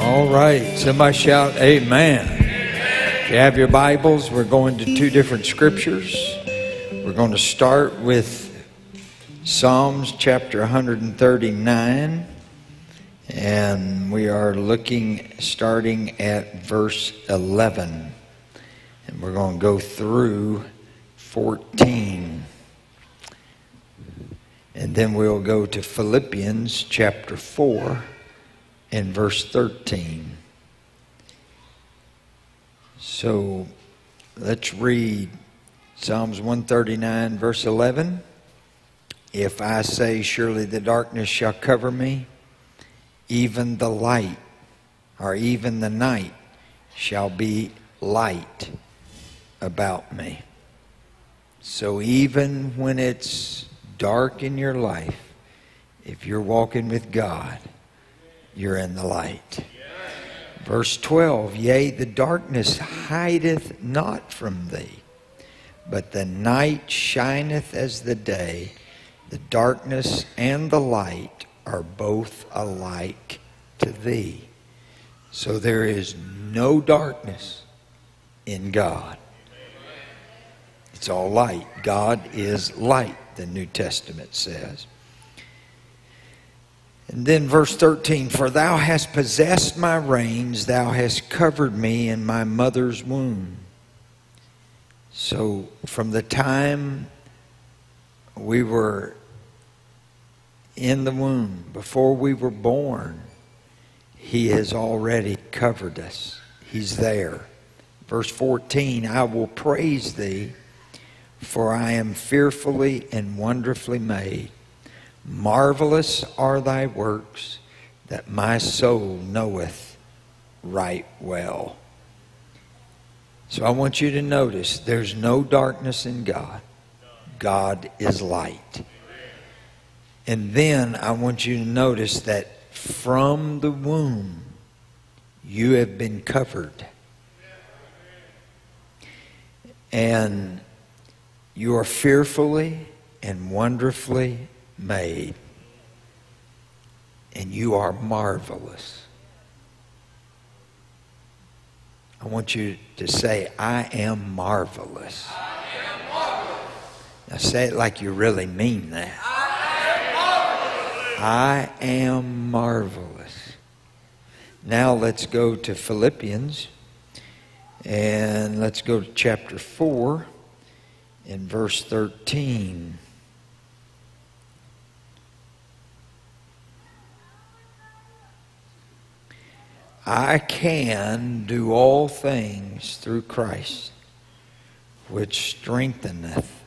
All right. Somebody shout, Amen. If you have your Bibles, we're going to two different scriptures. We're going to start with Psalms chapter 139. And we are looking, starting at verse 11. And we're going to go through 14. And then we'll go to Philippians chapter 4 and verse 13. So let's read Psalms 139, verse 11. If I say, Surely the darkness shall cover me, even the light, or even the night, shall be light about me. So even when it's dark in your life, if you're walking with God, you're in the light. Verse 12 Yea, the darkness hideth not from thee, but the night shineth as the day. The darkness and the light are both alike to thee. So there is no darkness in God. It's all light. God is light, the New Testament says. And then verse 13 For thou hast possessed my reins, thou hast covered me in my mother's womb. So from the time we were in the womb, before we were born, He has already covered us. He's there. Verse 14 I will praise thee, for I am fearfully and wonderfully made. Marvelous are thy works that my soul knoweth right well. So I want you to notice there's no darkness in God. God is light. And then I want you to notice that from the womb you have been covered. And you are fearfully and wonderfully made. And you are marvelous. I want you to say, I am marvelous. I am marvelous. Now say it like you really mean that. I am marvelous. Now let's go to Philippians and let's go to chapter 4 in verse 13. I can do all things through Christ, which strengtheneth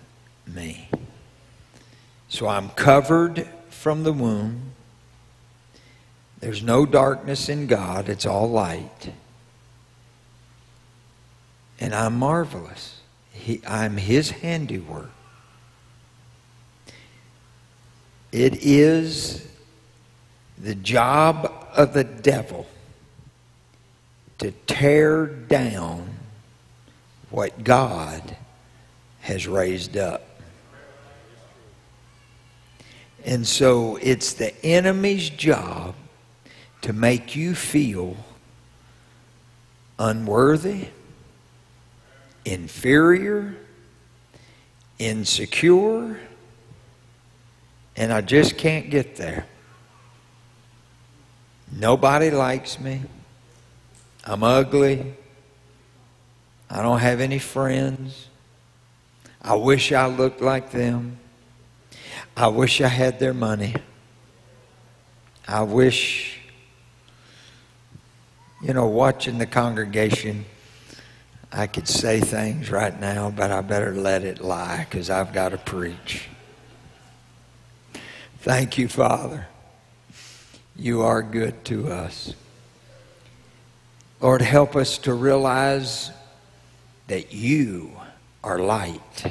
me. So I'm covered from the womb. There's no darkness in God, it's all light. And I'm marvelous. He, I'm His handiwork. It is the job of the devil to tear down what God has raised up. And so it's the enemy's job to make you feel unworthy, inferior, insecure, and I just can't get there. Nobody likes me. I'm ugly. I don't have any friends. I wish I looked like them. I wish I had their money. I wish, you know, watching the congregation, I could say things right now, but I better let it lie because I've got to preach. Thank you, Father. You are good to us. Lord, help us to realize that you are light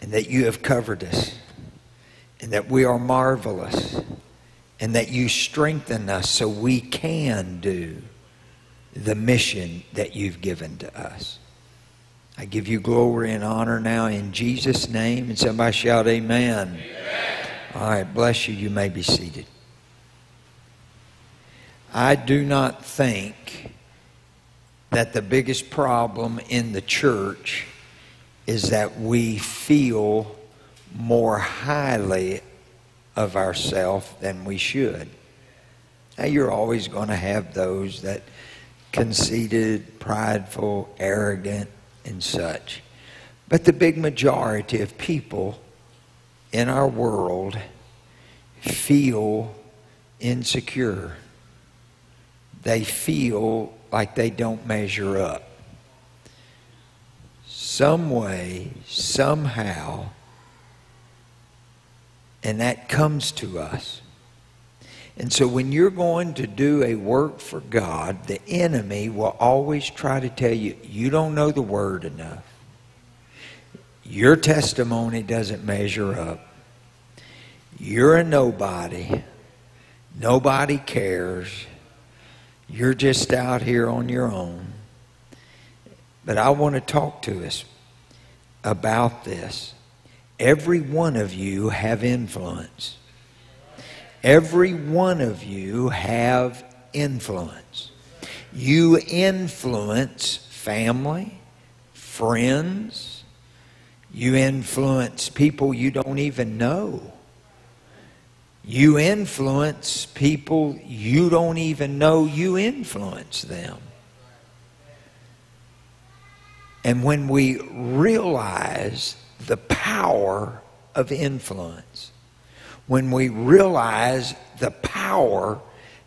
and that you have covered us and that we are marvelous and that you strengthen us so we can do the mission that you've given to us. I give you glory and honor now in Jesus' name. And somebody shout, Amen. amen. All right, bless you. You may be seated. I do not think that the biggest problem in the church is that we feel more highly of ourselves than we should. Now, you're always going to have those that conceited, prideful, arrogant, and such. But the big majority of people in our world feel insecure. They feel like they don't measure up. Some way, somehow, and that comes to us. And so when you're going to do a work for God, the enemy will always try to tell you, you don't know the word enough. Your testimony doesn't measure up. You're a nobody. Nobody cares. You're just out here on your own. But I want to talk to us about this. Every one of you have influence. Every one of you have influence. You influence family, friends. You influence people you don't even know. You influence people you don't even know you influence them. And when we realize the power of influence, when we realize the power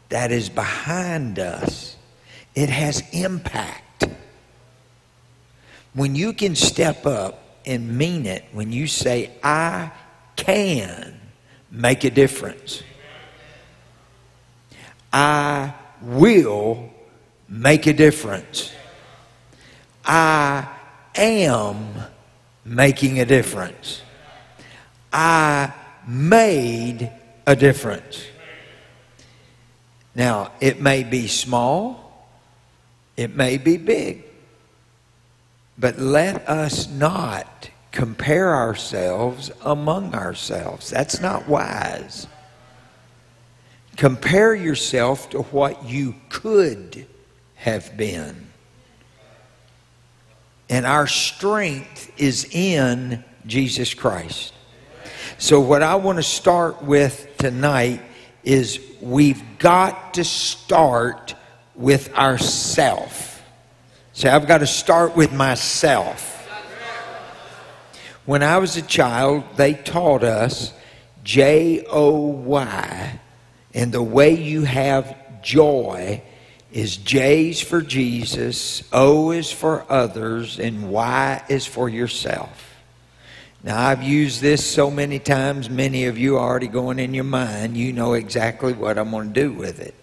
that is behind us, it has impact. When you can step up and mean it, when you say, I can make a difference, I will make a difference, I am making a difference, I made a difference. Now, it may be small, it may be big, but let us not compare ourselves among ourselves. That's not wise. Compare yourself to what you could have been. And our strength is in Jesus Christ. So, what I want to start with tonight is we've got to start with ourself. Say, I've got to start with myself. When I was a child, they taught us J O Y, and the way you have joy is J's for Jesus, O is for others, and Y is for yourself. Now, I've used this so many times, many of you are already going in your mind. You know exactly what I'm going to do with it.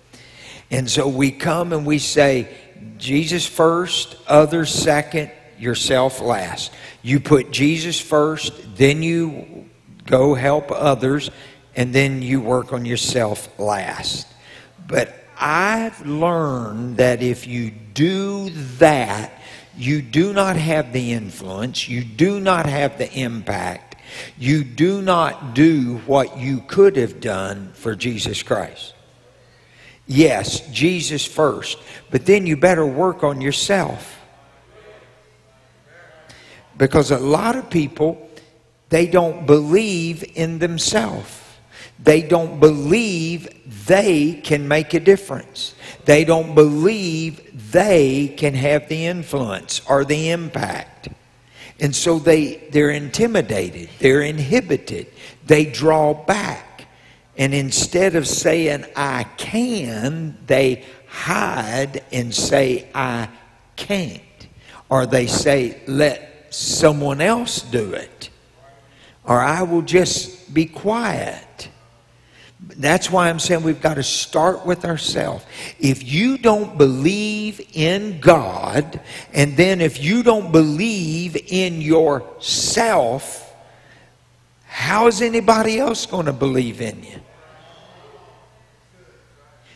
And so we come and we say, Jesus first, others second, yourself last. You put Jesus first, then you go help others, and then you work on yourself last. But I've learned that if you do that, you do not have the influence, you do not have the impact, you do not do what you could have done for Jesus Christ. Yes, Jesus first, but then you better work on yourself. Because a lot of people, they don't believe in themselves. They don't believe they can make a difference. They don't believe they can have the influence or the impact. And so they, they're intimidated, they're inhibited, they draw back. And instead of saying, I can, they hide and say, I can't. Or they say, let someone else do it. Or I will just be quiet. That's why I'm saying we've got to start with ourselves. If you don't believe in God, and then if you don't believe in yourself, how is anybody else going to believe in you?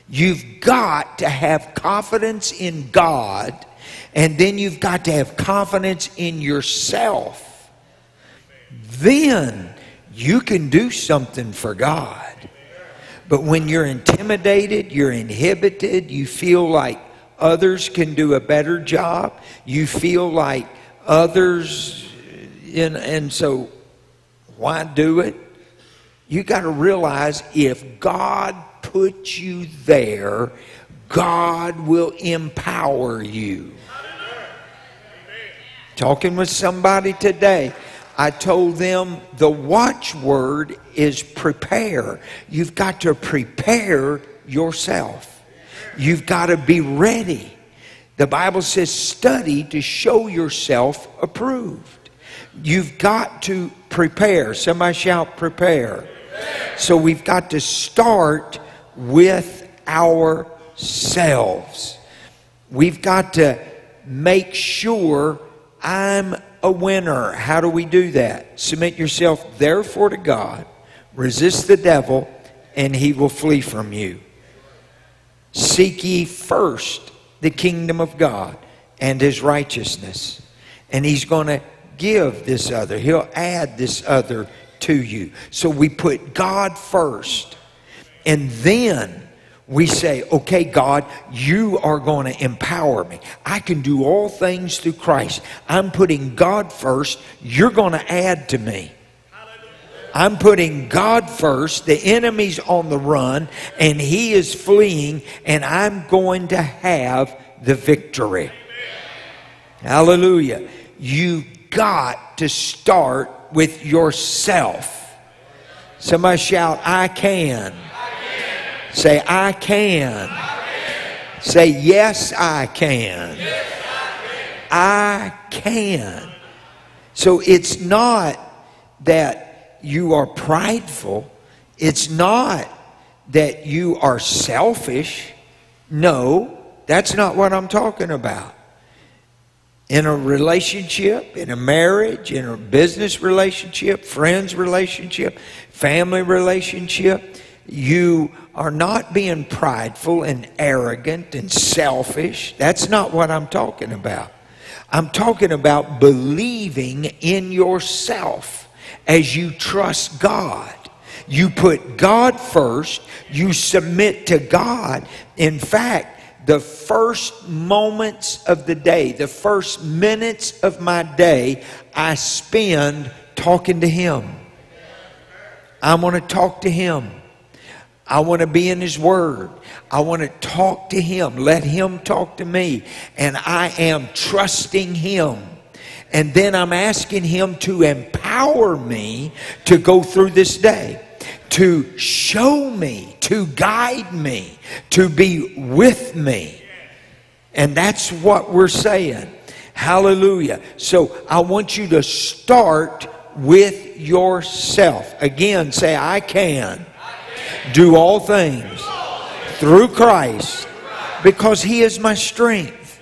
You've got to have confidence in God And then you've got to have confidence in yourself. Then you can do something for God. But when you're intimidated, you're inhibited, you feel like others can do a better job, you feel like others, and, and so why do it? You got to realize if God put you there, God will empower you. Talking with somebody today, I told them the watchword is prepare. You've got to prepare yourself. You've got to be ready. The Bible says, study to show yourself approved. You've got to prepare. Somebody shout, prepare. So we've got to start with ourselves. We've got to make sure I'm a winner. How do we do that? Submit yourself, therefore, to God, resist the devil, and he will flee from you. Seek ye first the kingdom of God and his righteousness, and he's going to give this other, he'll add this other to you. So we put God first. And then we say, okay, God, you are going to empower me. I can do all things through Christ. I'm putting God first. You're going to add to me. I'm putting God first. The enemy's on the run and he is fleeing, and I'm going to have the victory. Hallelujah. You got to start with yourself. Somebody shout, I can. Say, I can. Say. Yes, I can. I can. So it's not that you are prideful. It's not that you are selfish. No, that's not what I'm talking about in a relationship, in a marriage, in a business relationship, friends relationship, family relationship, you are not being prideful and arrogant and selfish. That's not what I'm talking about. I'm talking about believing in yourself as you trust God. You put God first, you submit to God. In fact, the first moments of the day, the first minutes of my day, I spend talking to Him. I want to talk to Him. I want to be in His Word. I want to talk to Him. Let Him talk to me. And I am trusting Him. And then I'm asking Him to empower me to go through this day to show me, to guide me, to be with me. And that's what we're saying. Hallelujah. So I want you to start with yourself. Again, say, I can do all things through Christ because He is my strength.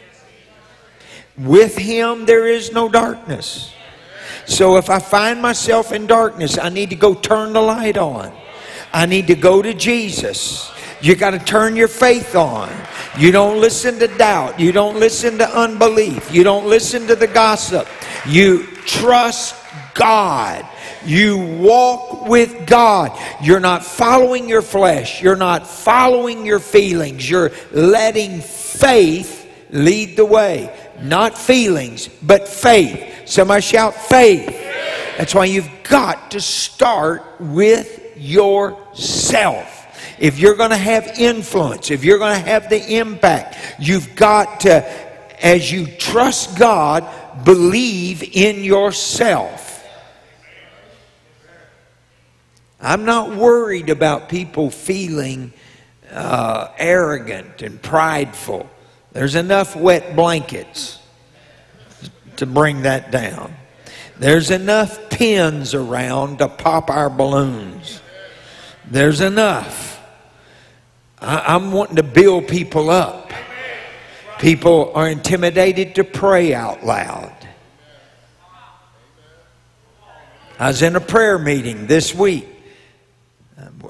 With Him there is no darkness. So if I find myself in darkness, I need to go turn the light on. I need to go to Jesus. You got to turn your faith on. You don't listen to doubt. You don't listen to unbelief. You don't listen to the gossip. You trust God. You walk with God. You're not following your flesh. You're not following your feelings. You're letting faith lead the way. Not feelings, but faith. Somebody shout faith. That's why you've got to start with yourself. If you're going to have influence, if you're going to have the impact, you've got to, as you trust God, believe in yourself. I'm not worried about people feeling uh, arrogant and prideful. There's enough wet blankets to bring that down. There's enough pins around to pop our balloons. There's enough. I, am wanting to build people up. People are intimidated to pray out loud. I was in a prayer meeting this week.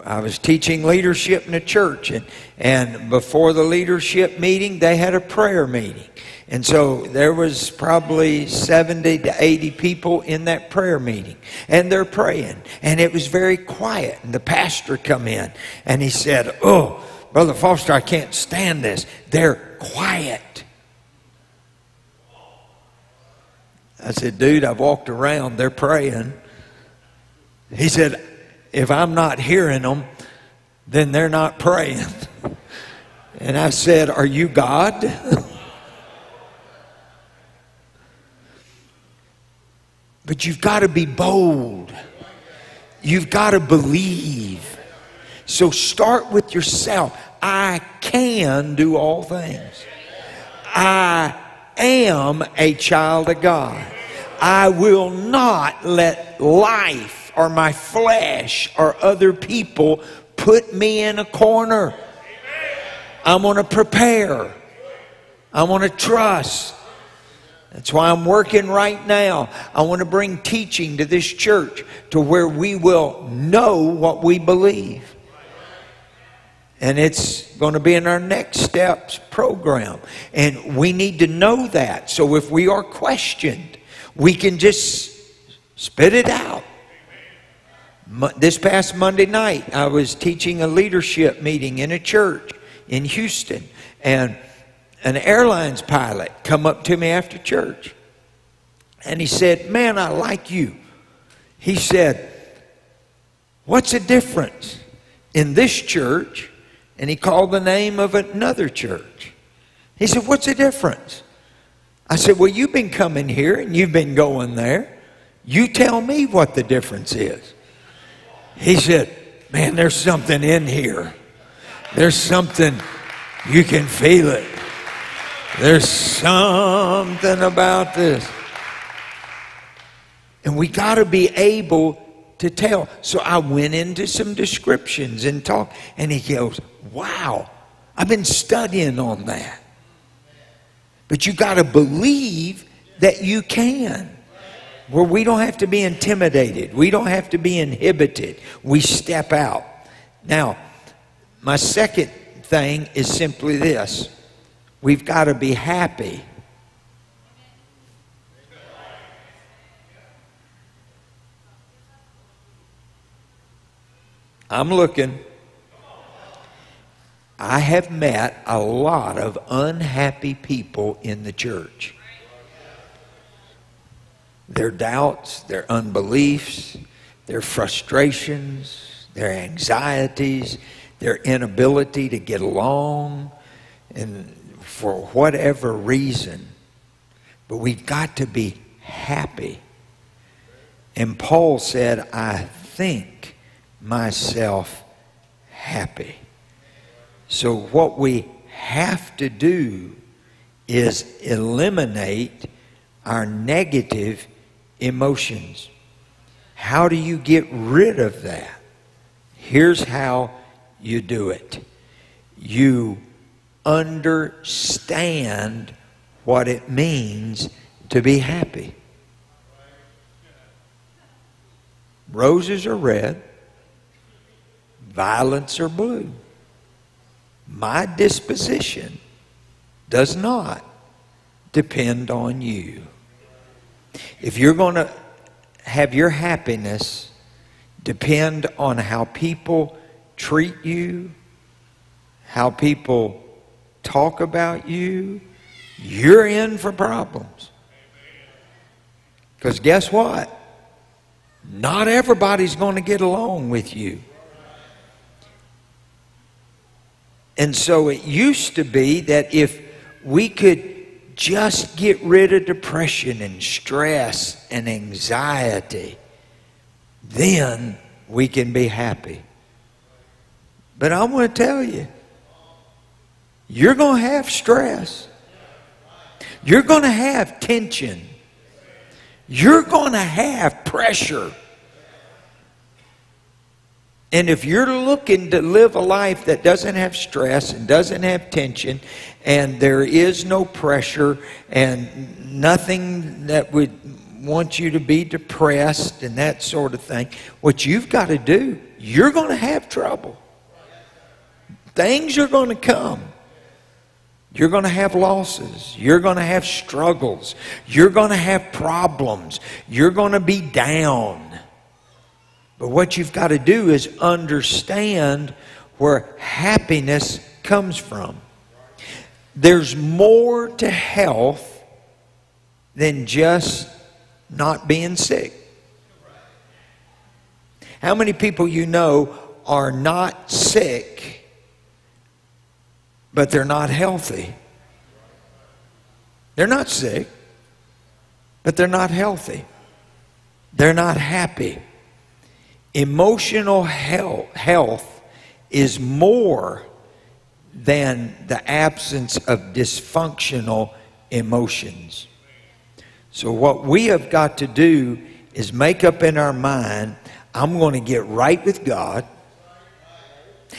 I was teaching leadership in a church, and, and before the leadership meeting, they had a prayer meeting. And so there was probably 70 to 80 people in that prayer meeting. And they're praying. And it was very quiet. And the pastor come in and he said, Oh, Brother Foster, I can't stand this. They're quiet. I said, dude, I've walked around. They're praying. He said, if I'm not hearing them, then they're not praying. And I said, Are you God? but you've got to be bold. You've got to believe. So start with yourself. I can do all things. I am a child of God. I will not let life or my flesh or other people put me in a corner. I'm going to prepare. I want to trust. That's why I'm working right now. I want to bring teaching to this church to where we will know what we believe. And it's going to be in our next steps program. And we need to know that. So if we are questioned, we can just spit it out. This past Monday night, I was teaching a leadership meeting in a church in Houston, and an airlines pilot come up to me after church, and he said, "Man, I like you." He said, "What's the difference in this church?" And he called the name of another church. He said, "What's the difference?" I said, "Well, you've been coming here and you've been going there. You tell me what the difference is." He said, Man, there's something in here. There's something, you can feel it. There's something about this. And we got to be able to tell. So I went into some descriptions and talked, and he goes, Wow, I've been studying on that. But you got to believe that you can where we don't have to be intimidated, we don't have to be inhibited. We step out. Now, my second thing is simply this we've got to be happy. I'm looking. I have met a lot of unhappy people in the church their doubts, their unbeliefs, their frustrations, their anxieties, their inability to get along, and for whatever reason. But we've got to be happy. And Paul said, I think myself happy. So, what we have to do is eliminate our negative emotions. How do you get rid of that? Here's how you do it you understand what it means to be happy. Roses are red, violets are blue. My disposition does not depend on you. If you're going to have your happiness depend on how people treat you, how people talk about you, you're in for problems. Because guess what? Not everybody's going to get along with you. And so it used to be that if we could just get rid of depression and stress and anxiety, then we can be happy. But I want to tell you, you're going to have stress. You're going to have tension. You're going to have pressure. And if you're looking to live a life that doesn't have stress and doesn't have tension and there is no pressure and nothing that would want you to be depressed and that sort of thing. What you've got to do, you're going to have trouble. Things are going to come. You're going to have losses. You're going to have struggles. You're going to have problems. You're going to be down. But what you've got to do is understand where happiness comes from. There's more to health than just not being sick. How many people you know are not sick, but they're not healthy? They're not sick, but they're not healthy. They're not happy. Emotional health, health is more than the absence of dysfunctional emotions. So, what we have got to do is make up in our mind I'm going to get right with God,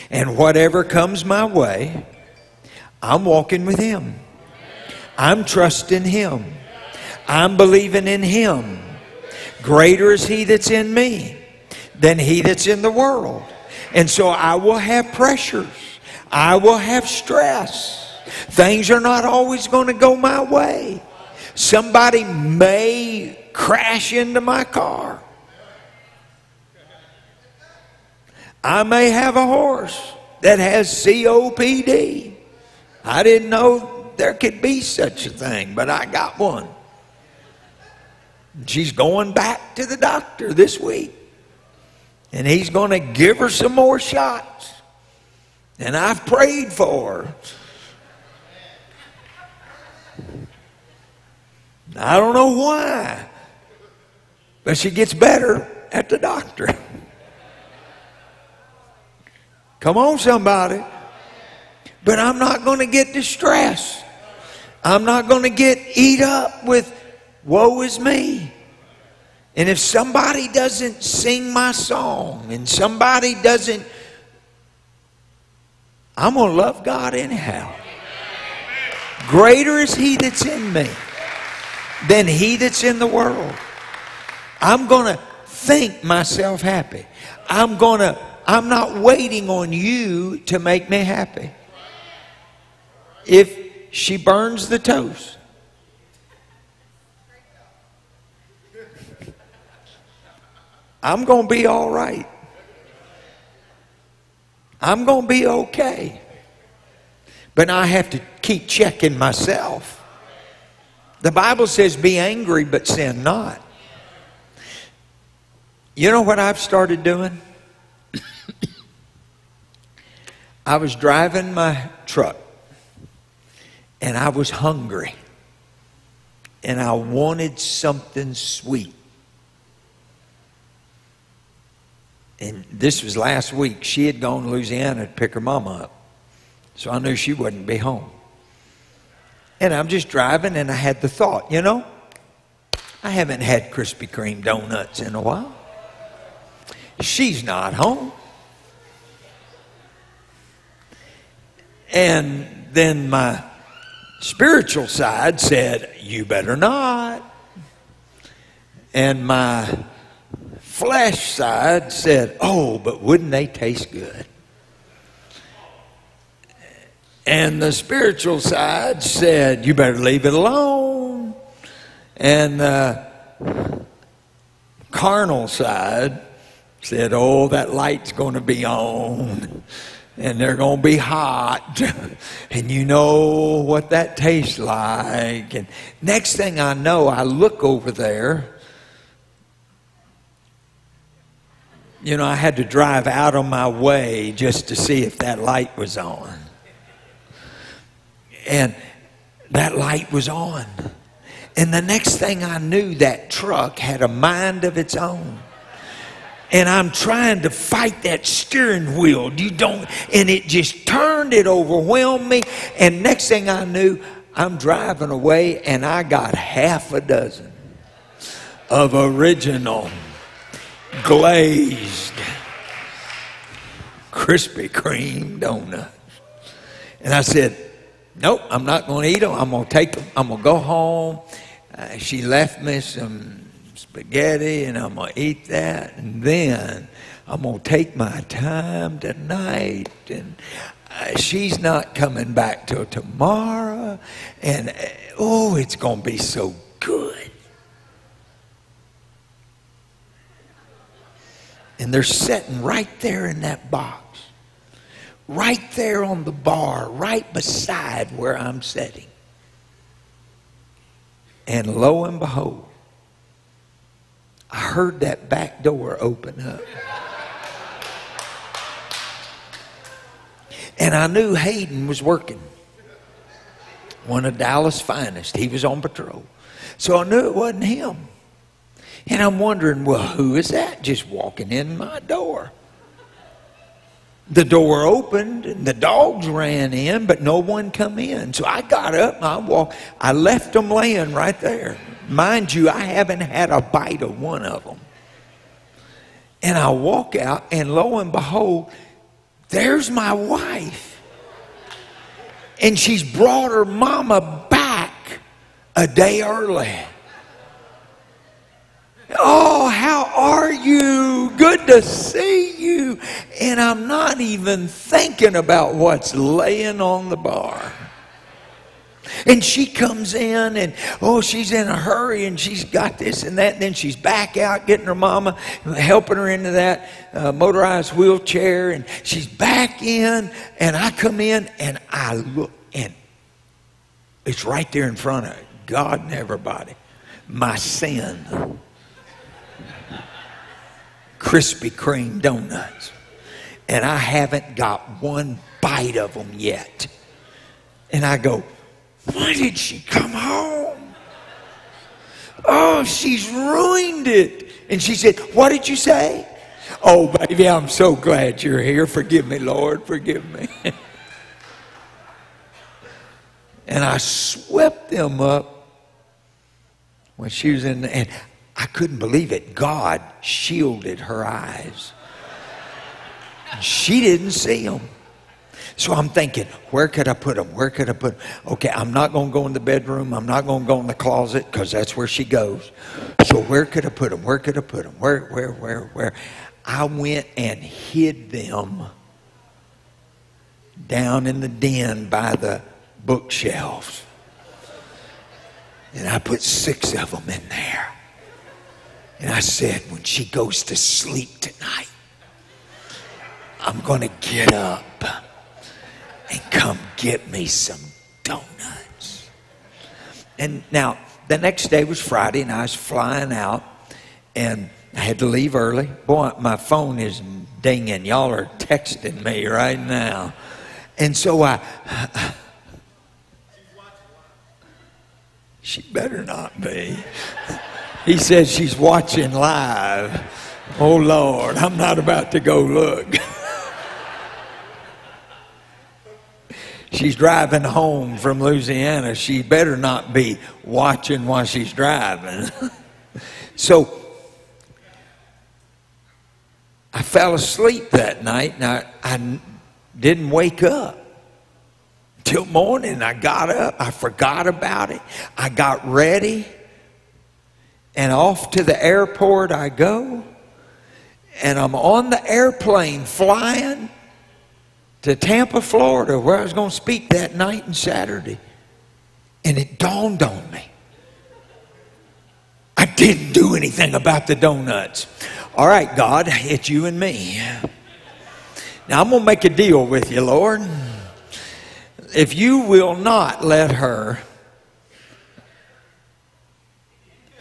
and whatever comes my way, I'm walking with Him. I'm trusting Him. I'm believing in Him. Greater is He that's in me than He that's in the world. And so I will have pressures. I will have stress. Things are not always going to go my way. Somebody may crash into my car. I may have a horse that has COPD. I didn't know there could be such a thing, but I got one. She's going back to the doctor this week. And he's going to give her some more shots. And I've prayed for her. I don't know why, but she gets better at the doctor. Come on, somebody. But I'm not going to get distressed. I'm not going to get eat up with woe is me. And if somebody doesn't sing my song and somebody doesn't, I'm going to love God anyhow. Greater is He that's in me than He that's in the world. I'm going to think myself happy. I'm going to, I'm not waiting on you to make me happy. If she burns the toast, I'm going to be all right. I'm going to be okay. But I have to keep checking myself. The Bible says, be angry, but sin not. You know what I've started doing? I was driving my truck and I was hungry and I wanted something sweet. And this was last week. She had gone to Louisiana to pick her mama up. So I knew she wouldn't be home. And I'm just driving, and I had the thought, you know, I haven't had Krispy Kreme donuts in a while. She's not home. And then my spiritual side said, You better not. And my flesh side said, Oh, but wouldn't they taste good? And the spiritual side said, You better leave it alone. And the carnal side said, Oh, that light's going to be on. And they're going to be hot. and you know what that tastes like. And next thing I know, I look over there you know, I had to drive out of my way just to see if that light was on. And that light was on. And the next thing I knew, that truck had a mind of its own. And I'm trying to fight that steering wheel. You don't, and it just turned, it overwhelmed me. And next thing I knew, I'm driving away and I got half a dozen of original glazed Krispy Kreme donuts. And I said, Nope, I'm not going to eat them. I'm going to take them. I'm going to go home. Uh, she left me some spaghetti and I'm going to eat that. And then I'm going to take my time tonight. And uh, she's not coming back till tomorrow. And uh, oh, it's going to be so good. And they're sitting right there in that box, right there on the bar, right beside where I'm sitting. And lo and behold, I heard that back door open up. And I knew Hayden was working. One of Dallas' finest. He was on patrol. So I knew it wasn't him. And I'm wondering, well, who is that just walking in my door? The door opened and the dogs ran in, but no one come in. So I got up and I walked. I left them laying right there. Mind you, I haven't had a bite of one of them. And I walk out, and lo and behold, there's my wife. And she's brought her mama back a day early. Oh, how are you? Good to see you. And I'm not even thinking about what's laying on the bar. And she comes in and, oh, she's in a hurry and she's got this and that. And then she's back out getting her mama, helping her into that uh, motorized wheelchair. And she's back in. And I come in and I look and it's right there in front of God and everybody. My sin. Krispy Kreme donuts. And I haven't got one bite of them yet. And I go, why did she come home? Oh, she's ruined it. And she said, What did you say? Oh, baby, I'm so glad you're here. Forgive me, Lord. Forgive me. and I swept them up when she was in, the, and I couldn't believe it. God shielded her eyes. She didn't see them. So I'm thinking, where could I put them? Where could I put them? Okay, I'm not going to go in the bedroom. I'm not going to go in the closet because that's where she goes. So where could I put them? Where could I put them? Where, where, where, where? I went and hid them down in the den by the bookshelves. And I put six of them in there. And I said, when she goes to sleep tonight, I'm going to get up and come get me some donuts. And now, the next day was Friday, and I was flying out, and I had to leave early. Boy, my phone is dinging. Y'all are texting me right now. And so I. She better not be. He says she's watching live. Oh, Lord, I'm not about to go look. she's driving home from Louisiana, she better not be watching while she's driving. so I fell asleep that night and I, I didn't wake up. Till morning, I got up, I forgot about it, I got ready, and off to the airport I go, and I'm on the airplane flying to Tampa, Florida, where I was going to speak that night and Saturday. And it dawned on me. I didn't do anything about the donuts. All right, God, it's you and me. Now I'm going to make a deal with you, Lord. If you will not let her.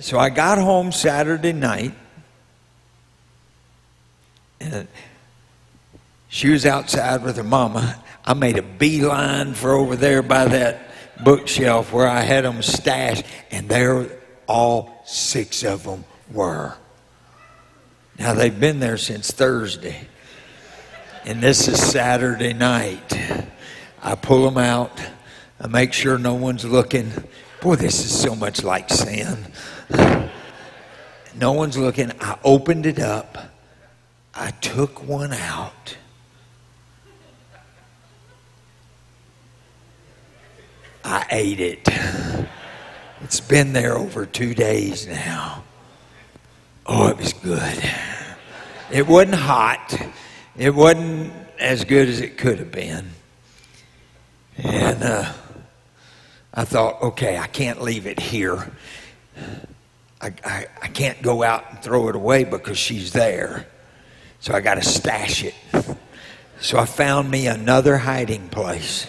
So I got home Saturday night. And she was outside with her mama. I made a beeline for over there by that bookshelf where I had them stashed, and there all six of them were. Now they've been there since Thursday, and this is Saturday night. I pull them out. I make sure no one's looking. Boy, this is so much like sin. No one's looking. I opened it up. I took one out. I ate it. It's been there over two days now. Oh, it was good. It wasn't hot. It wasn't as good as it could have been. And uh, I thought, okay, I can't leave it here. I, I, I can't go out and throw it away because she's there. So I got to stash it. So I found me another hiding place.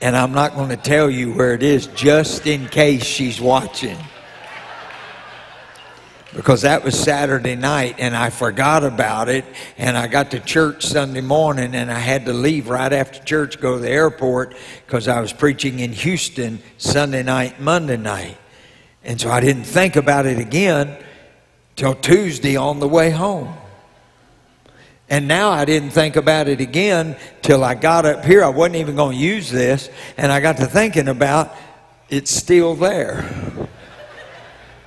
And I'm not going to tell you where it is just in case she's watching because that was Saturday night and I forgot about it and I got to church Sunday morning and I had to leave right after church go to the airport because I was preaching in Houston Sunday night Monday night and so I didn't think about it again till Tuesday on the way home. And now I didn't think about it again till I got up here. I wasn't even going to use this. And I got to thinking about it's still there.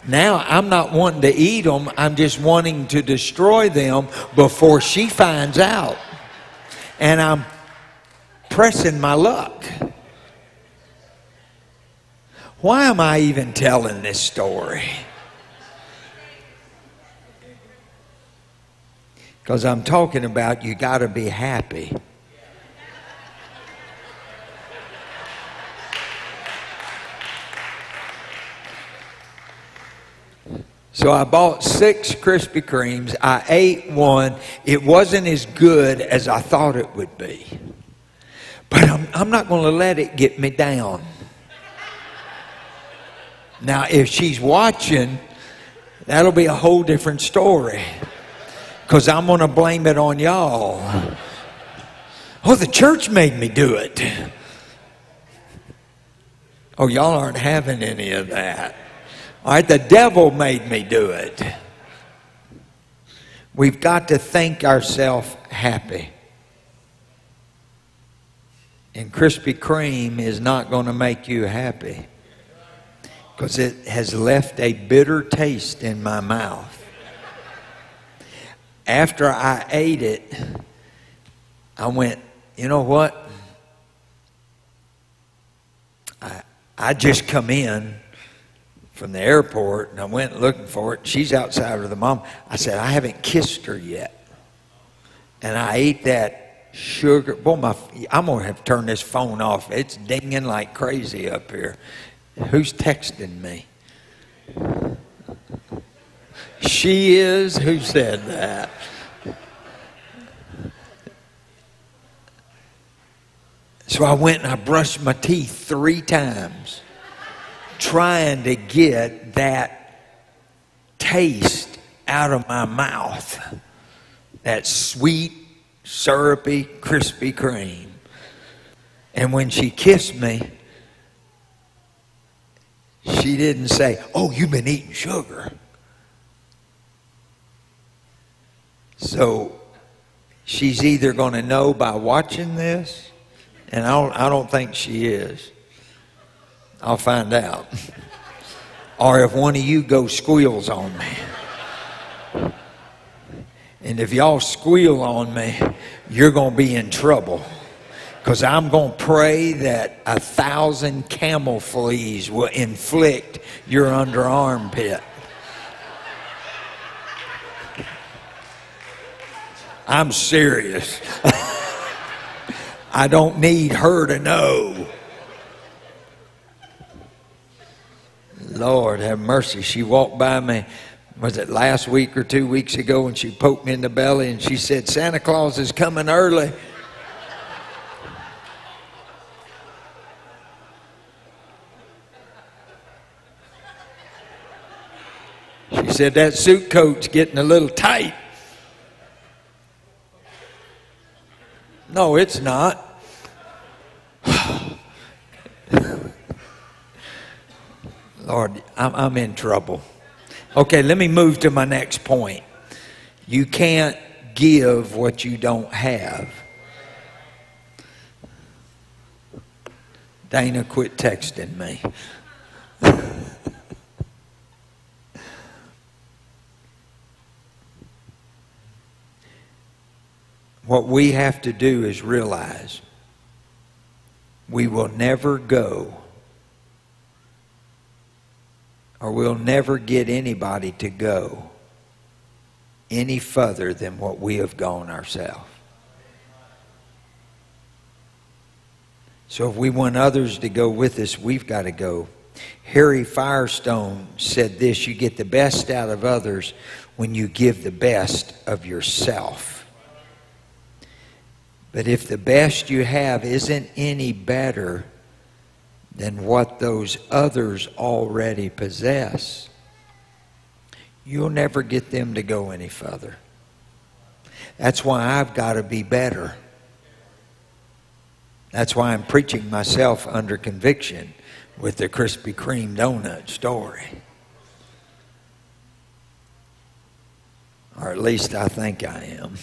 Now I'm not wanting to eat them, I'm just wanting to destroy them before she finds out. And I'm pressing my luck. Why am I even telling this story? Because I'm talking about you got to be happy. So I bought six Krispy Kremes. I ate one. It wasn't as good as I thought it would be. But I'm, I'm not going to let it get me down. Now, if she's watching, that'll be a whole different story. Because I'm going to blame it on y'all. Oh, the church made me do it. Oh, y'all aren't having any of that. All right, the devil made me do it. We've got to think ourselves happy. And Krispy Kreme is not going to make you happy because it has left a bitter taste in my mouth. After I ate it, I went, you know what? I, I just come in from the airport and I went looking for it. She's outside with the mom. I said, I haven't kissed her yet. And I ate that sugar. Boy, my, I'm going to have to turn this phone off. It's dinging like crazy up here. Who's texting me? She is? Who said that? So I went and I brushed my teeth three times trying to get that taste out of my mouth. That sweet, syrupy, Krispy Kreme. And when she kissed me, she didn't say, Oh, you've been eating sugar. So she's either going to know by watching this, and I don't, I don't think she is I'll find out. or if one of you go squeals on me. And if y'all squeal on me, you're going to be in trouble. Because I'm going to pray that a thousand camel fleas will inflict your underarm pit. I'm serious. I don't need her to know. Lord have mercy. She walked by me, was it last week or two weeks ago, and she poked me in the belly and she said, Santa Claus is coming early. Said, That suit coat's getting a little tight. No, it's not. Lord, I'm, I'm in trouble. Okay, let me move to my next point. You can't give what you don't have. Dana, quit texting me. What we have to do is realize we will never go or we'll never get anybody to go any further than what we have gone ourselves. So if we want others to go with us, we've got to go. Harvey Firestone said this you get the best out of others when you give the best of yourself. But if the best you have isn't any better than what those others already possess, you'll never get them to go any further. That's why I've got to be better. That's why I'm preaching myself under conviction with the Krispy Kreme donut story. Or at least I think I am.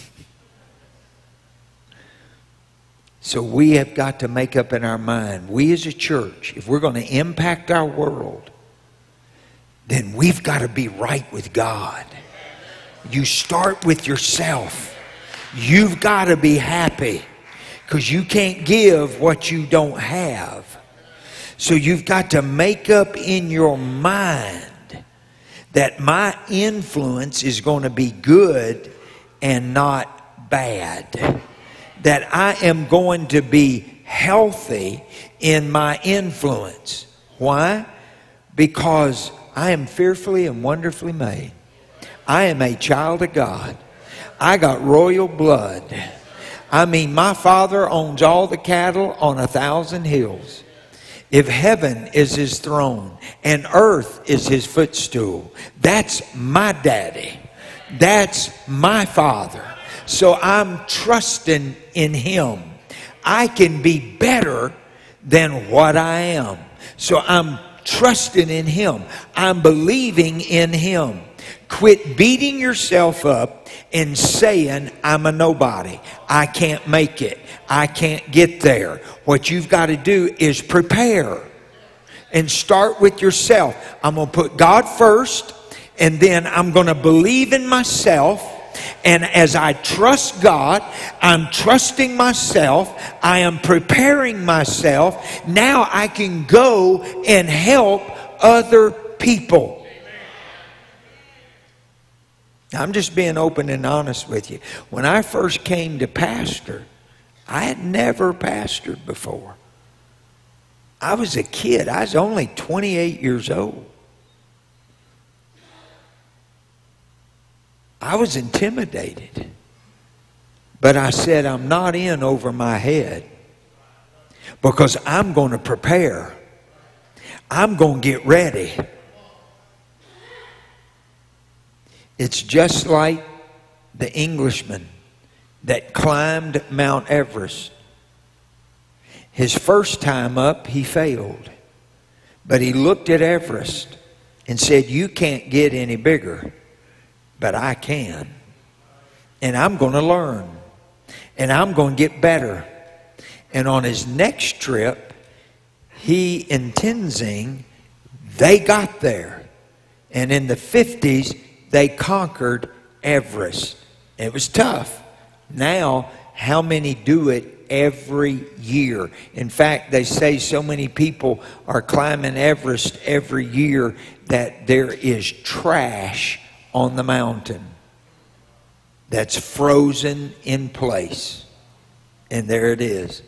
So we have got to make up in our mind, we as a church, if we're going to impact our world, then we've got to be right with God. You start with yourself. You've got to be happy because you can't give what you don't have. So you've got to make up in your mind that my influence is going to be good and not bad. That I am going to be healthy in my influence. Why? Because I am fearfully and wonderfully made. I am a child of God. I got royal blood. I mean, my father owns all the cattle on a thousand hills. If heaven is his throne and earth is his footstool, that's my daddy. That's my father. So I'm trusting in him. I can be better than what I am. So I'm trusting in him. I'm believing in him. Quit beating yourself up and saying, I'm a nobody. I can't make it. I can't get there. What you've got to do is prepare and start with yourself. I'm going to put God first, and then I'm going to believe in myself. And as I trust God, I'm trusting myself, I am preparing myself. Now I can go and help other people. I'm just being open and honest with you. When I first came to pastor, I had never pastored before. I was a kid. I was only 28 years old. I was intimidated. But I said, I'm not in over my head because I'm going to prepare. I'm going to get ready. It's just like the Englishman that climbed Mount Everest. His first time up, he failed. But he looked at Everest and said, You can't get any bigger, but I can. And I'm going to learn. And I'm going to get better. And on his next trip, he and Tenzing, they got there. And in the 50s, they conquered Everest. It was tough. Now, how many do it every year? In fact, they say so many people are climbing Everest every year that there is trash on the mountain that's frozen in place. And there it is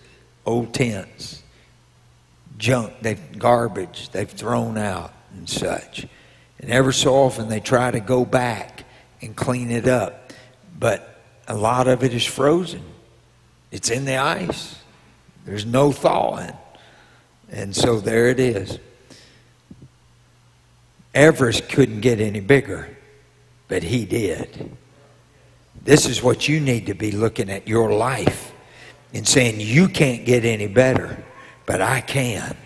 old tents, junk, they've garbage they've thrown out and such. And ever so often they try to go back and clean it up. But a lot of it is frozen. It's in the ice. There's no thawing. And so there it is. Everest couldn't get any bigger, but he did. This is what you need to be looking at your life and saying, You can't get any better, but I can.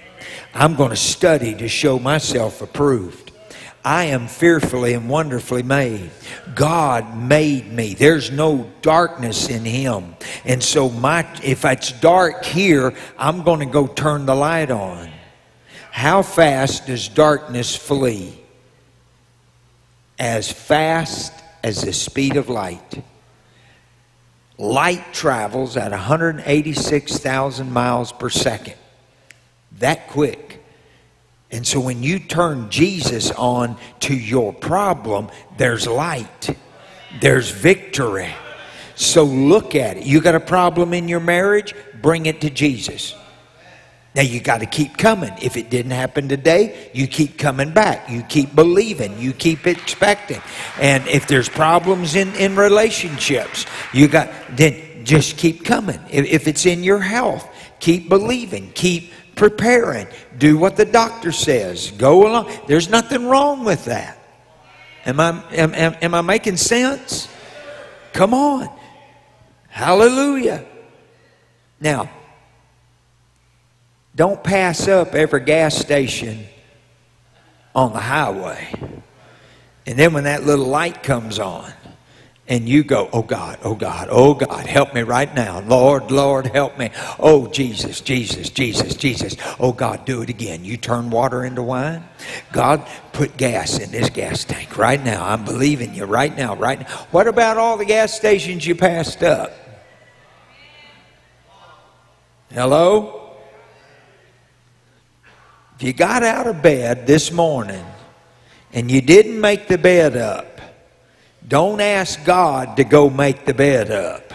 I'm going to study to show myself approved. I am fearfully and wonderfully made. God made me. There's no darkness in him. And so my if it's dark here, I'm going to go turn the light on. How fast does darkness flee? As fast as the speed of light. Light travels at 186,000 miles per second. That quick. And so when you turn Jesus on to your problem, there's light, there's victory. So look at it. You got a problem in your marriage, bring it to Jesus. Now you got to keep coming. If it didn't happen today, you keep coming back. You keep believing. You keep expecting. And if there's problems in, in relationships, you got then just keep coming. If, if it's in your health, keep believing. Keep preparing. Do what the doctor says. Go along. There's nothing wrong with that. Am I am, am, am I making sense? Come on. Hallelujah. Now, don't pass up every gas station on the highway. And then when that little light comes on, and you go, Oh God, oh God, oh God, help me right now. Lord, Lord, help me. Oh Jesus, Jesus, Jesus, Jesus. Oh God, do it again. You turn water into wine. God, put gas in this gas tank right now. I'm believing you right now, right now. What about all the gas stations you passed up? Hello? If you got out of bed this morning and you didn't make the bed up, don't ask God to go make the bed up.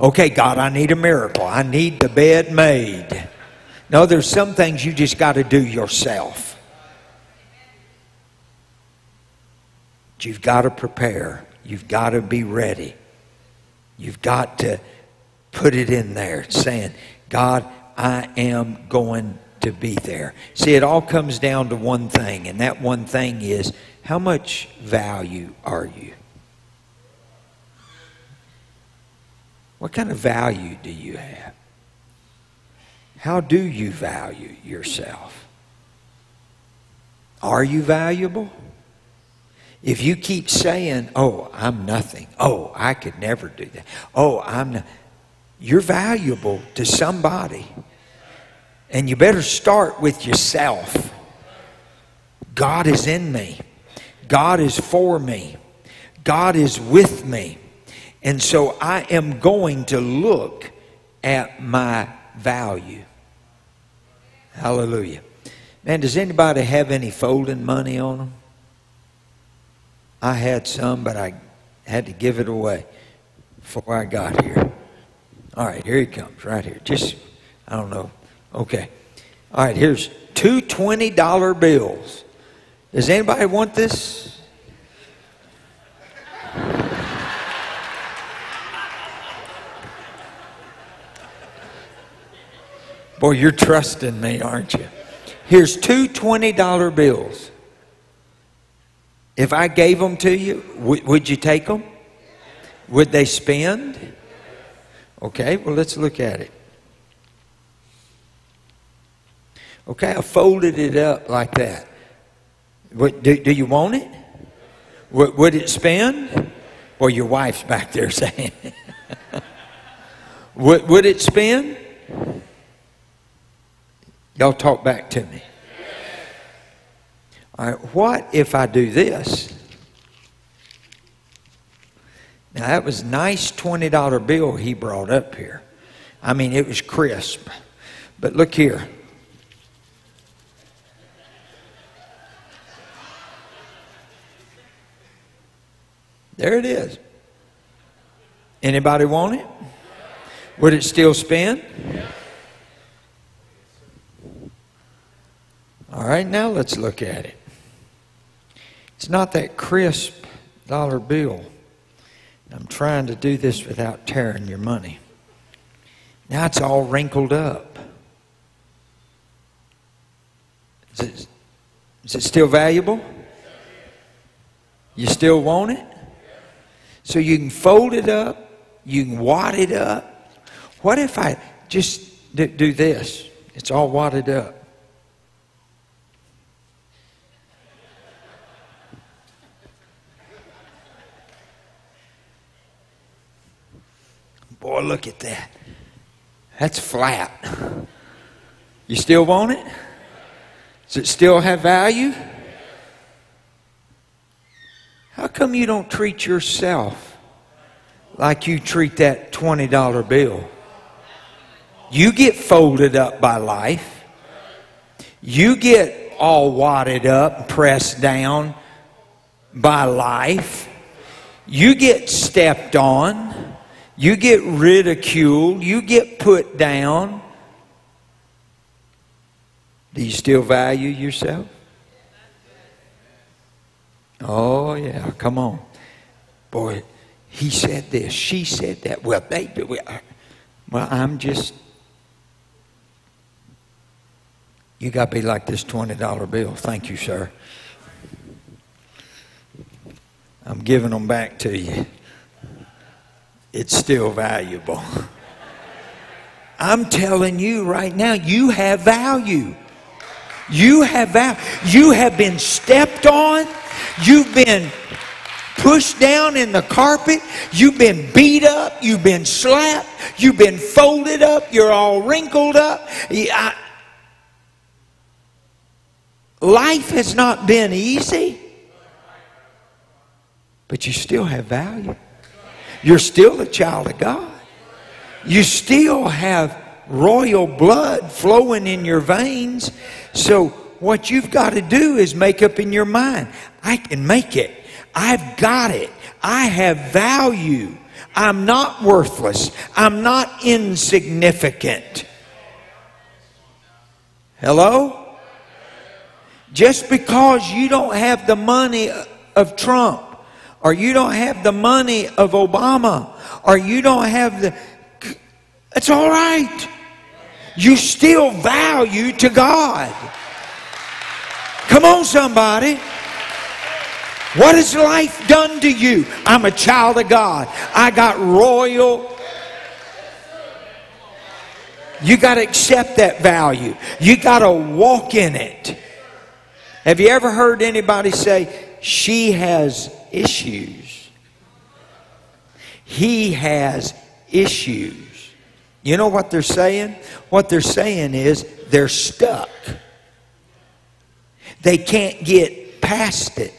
Okay, God, I need a miracle. I need the bed made. No, there's some things you just got to do yourself. You've got to prepare. You've got to be ready. You've got to put it in there saying, God, I am going to be there. See, it all comes down to one thing, and that one thing is how much value are you? What kind of value do you have? How do you value yourself? Are you valuable? If you keep saying, oh, I'm nothing, oh, I could never do that, oh, I'm not, you're valuable to somebody. And you better start with yourself. God is in me. God is for me. God is with me. And so I am going to look at my value. Hallelujah. Man, does anybody have any folding money on them? I had some, but I had to give it away before I got here. All right, here he comes, right here. Just, I don't know, Okay. All right, here's two $20 bills. Does anybody want this? Boy, you're trusting me, aren't you? Here's two $20 bills. If I gave them to you, would you take them? Would they spend? Okay, well, let's look at it. Okay, I folded it up like that. What, do, do you want it? Would, would it spin? Well, your wife's back there saying. would, would it spin? Y'all talk back to me. All right, what if I do this? Now, that was nice $20 bill he brought up here. I mean, it was crisp. But look here. There it is. Anybody want it? Would it still spin? All right, now let's look at it. It's not that crisp dollar bill. I'm trying to do this without tearing your money. Now it's all wrinkled up. Is it, is it still valuable? You still want it? So you can fold it up, you can wad it up. What if I just do this? It's all wadded up. Boy, look at that. That's flat. You still want it? Does it still have value? How come you don't treat yourself like you treat that $20 bill? You get folded up by life. You get all wadded up, and pressed down by life. You get stepped on. You get ridiculed. You get put down. Do you still value yourself? Oh, yeah, come on. Boy, he said this, she said that. Well, they do. Well, I'm just. You got to be like this $20 bill. Thank you, sir. I'm giving them back to you. It's still valuable. I'm telling you right now, you have value. You have value. You have been stepped on. You've been pushed down in the carpet. You've been beat up. You've been slapped. You've been folded up. You're all wrinkled up. I, life has not been easy, but you still have value. You're still a child of God. You still have royal blood flowing in your veins. So, what you've got to do is make up in your mind I can make it. I've got it. I have value. I'm not worthless. I'm not insignificant. Hello? Just because you don't have the money of Trump, or you don't have the money of Obama, or you don't have the. It's all right. You still value to God. Come on, somebody. What has life done to you? I'm a child of God. I got royal. You got to accept that value. You got to walk in it. Have you ever heard anybody say, she has issues? He has issues. You know what they're saying? What they're saying is they're stuck. They can't get past it.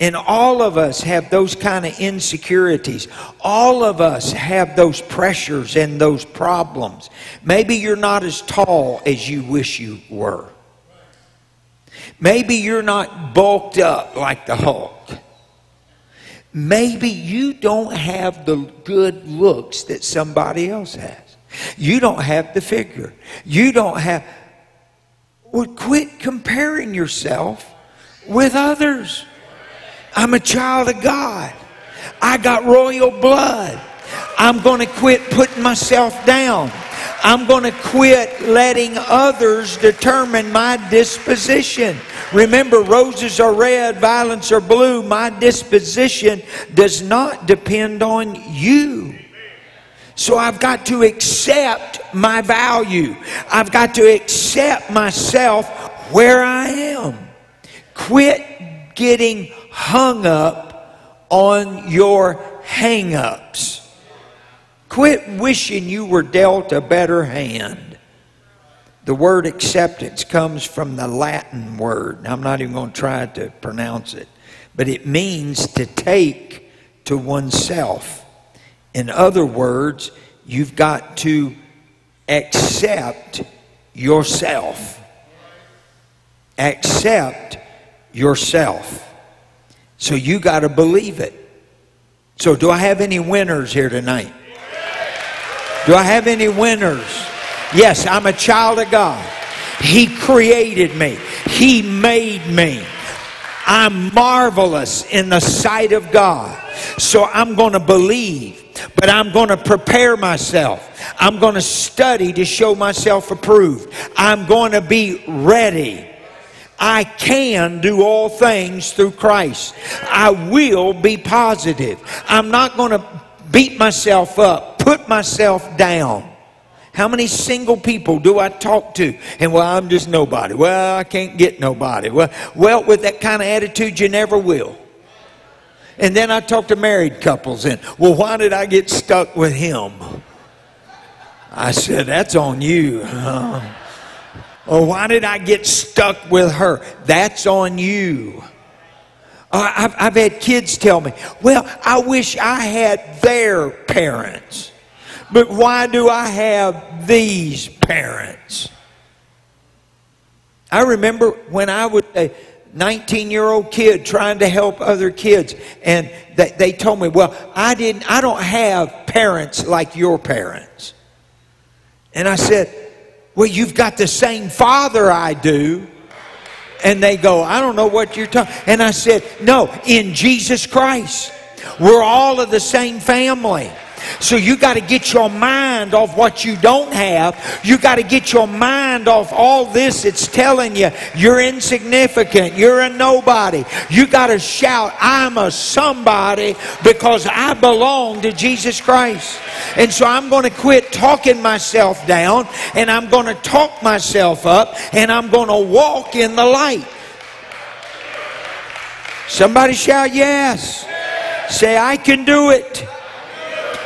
And all of us have those kind of insecurities. All of us have those pressures and those problems. Maybe you're not as tall as you wish you were. Maybe you're not bulked up like the Hulk. Maybe you don't have the good looks that somebody else has. You don't have the figure. You don't have. Well, quit comparing yourself with others. I'm a child of God. I got royal blood. I'm going to quit putting myself down. I'm going to quit letting others determine my disposition. Remember, roses are red, violets are blue. My disposition does not depend on you. So I've got to accept my value. I've got to accept myself where I am. Quit getting hung up on your hang ups. Quit wishing you were dealt a better hand. The word acceptance comes from the Latin word. I'm not even going to try to pronounce it, but it means to take to oneself. In other words, you've got to accept yourself. Accept yourself. So you got to believe it. So, do I have any winners here tonight? Do I have any winners? Yes, I'm a child of God. He created me, He made me. I'm marvelous in the sight of God. So I'm going to believe, but I'm going to prepare myself. I'm going to study to show myself approved. I'm going to be ready. I can do all things through Christ. I will be positive. I'm not going to beat myself up, put myself down. How many single people do I talk to? And well, I'm just nobody. Well, I can't get nobody. Well, well, with that kind of attitude, you never will. And then I talk to married couples and, well, why did I get stuck with him? I said, that's on you. Or why did I get stuck with her? That's on you. Uh, I've, I've had kids tell me, well, I wish I had their parents. But why do I have these parents? I remember when I was a 19 year old kid trying to help other kids, and they, they told me, Well, I didn't, I don't have parents like your parents. And I said, Well, you've got the same father I do. And they go, I don't know what you're talking. And I said, No, in Jesus Christ. We're all of the same family. So you got to get your mind off what you don't have. You got to get your mind off all this. It's telling you you're insignificant. You're a nobody. You got to shout, I'm a somebody because I belong to Jesus Christ. And so I'm going to quit talking myself down and I'm going to talk myself up and I'm going to walk in the light. Somebody shout yes. Say, I can do it.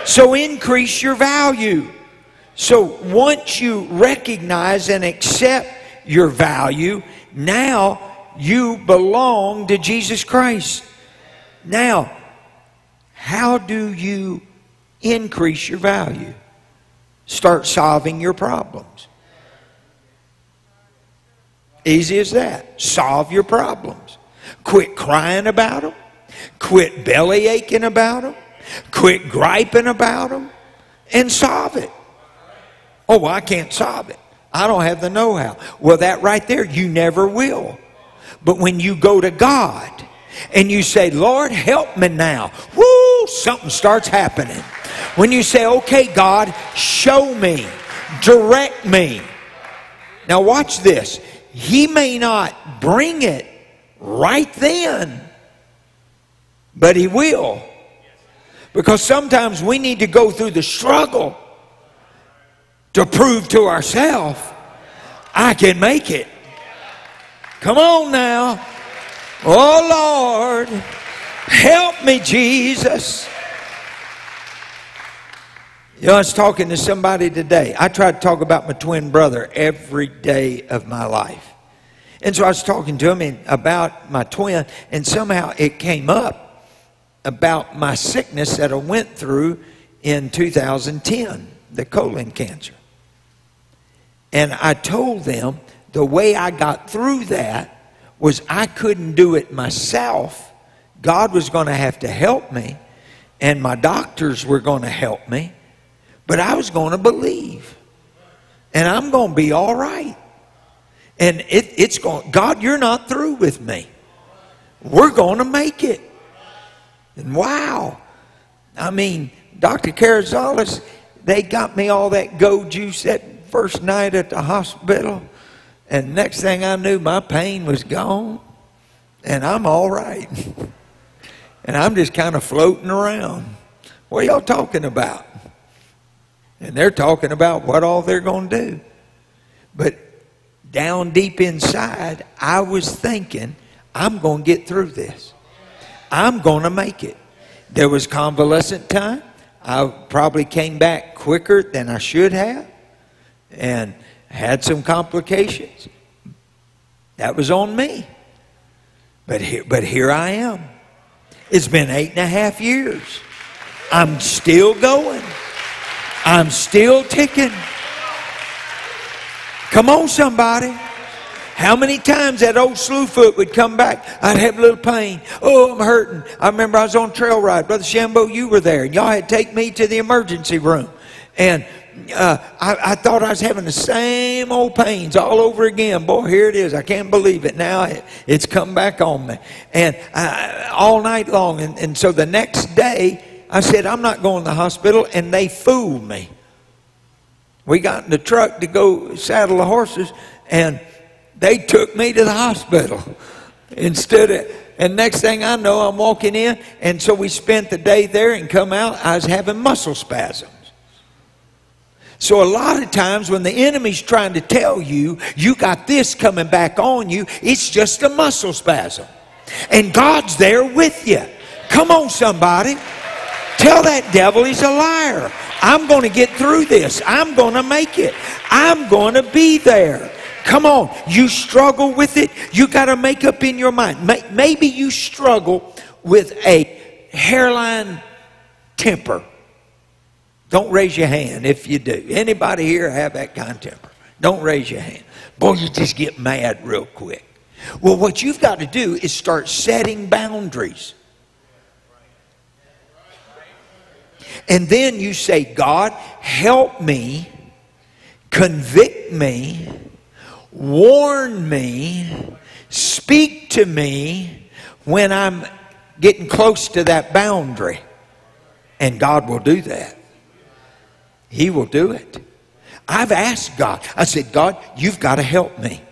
So increase your value. So once you recognize and accept your value, now you belong to Jesus Christ. Now, how do you increase your value? Start solving your problems. Easy as that. Solve your problems. Quit crying about them. Quit belly aching about them. Quit griping about them and solve it. Oh, well, I can't solve it. I don't have the know how. Well, that right there, you never will. But when you go to God and you say, Lord, help me now, whoo, something starts happening. When you say, okay, God, show me, direct me. Now, watch this. He may not bring it right then, but He will. Because sometimes we need to go through the struggle to prove to ourselves, I can make it. Come on now. Oh Lord, help me, Jesus. You know, I was talking to somebody today. I try to talk about my twin brother every day of my life. And so I was talking to him about my twin, and somehow it came up about my sickness that I went through in 2010, the colon cancer. And I told them the way I got through that was I couldn't do it myself. God was going to have to help me, and my doctors were going to help me, but I was going to believe. And I'm going to be all right. And it, it's going, God, you're not through with me. We're going to make it. And wow, I mean, Dr. Carrizales, they got me all that go juice that first night at the hospital. And next thing I knew, my pain was gone. And I'm all right. and I'm just kind of floating around. What are y'all talking about? And they're talking about what all they're going to do. But down deep inside, I was thinking, I'm going to get through this. I'm going to make it. There was convalescent time. I probably came back quicker than I should have and had some complications. That was on me. But here, but here I am. It's been eight and a half years. I'm still going. I'm still ticking. Come on, somebody. How many times that old slewfoot would come back, I'd have a little pain. Oh, I'm hurting. I remember I was on trail ride. Brother Shambo, you were there. Y'all had to take me to the emergency room. And uh, I, I, thought I was having the same old pains all over again. Boy, here it is. I can't believe it. Now it, it's come back on me. And uh, all night long. And, and so the next day, I said, I'm not going to the hospital. And they fooled me. We got in the truck to go saddle the horses. And they took me to the hospital instead of, and next thing I know, I'm walking in, and so we spent the day there and come out, I was having muscle spasms. So a lot of times when the enemy's trying to tell you, you got this coming back on you, it's just a muscle spasm. And God's there with you. Come on, somebody. Tell that devil he's a liar. I'm going to get through this. I'm going to make it. I'm going to be there. Come on, you struggle with it. You got to make up in your mind. Maybe you struggle with a hairline temper. Don't raise your hand if you do. Anybody here have that kind of temper? Don't raise your hand. Boy, you just get mad real quick. Well, what you've got to do is start setting boundaries. And then you say, God, help me, convict me, warn me, speak to me when I'm getting close to that boundary. And God will do that. He will do it. I've asked God, I said, God, you've got to help me.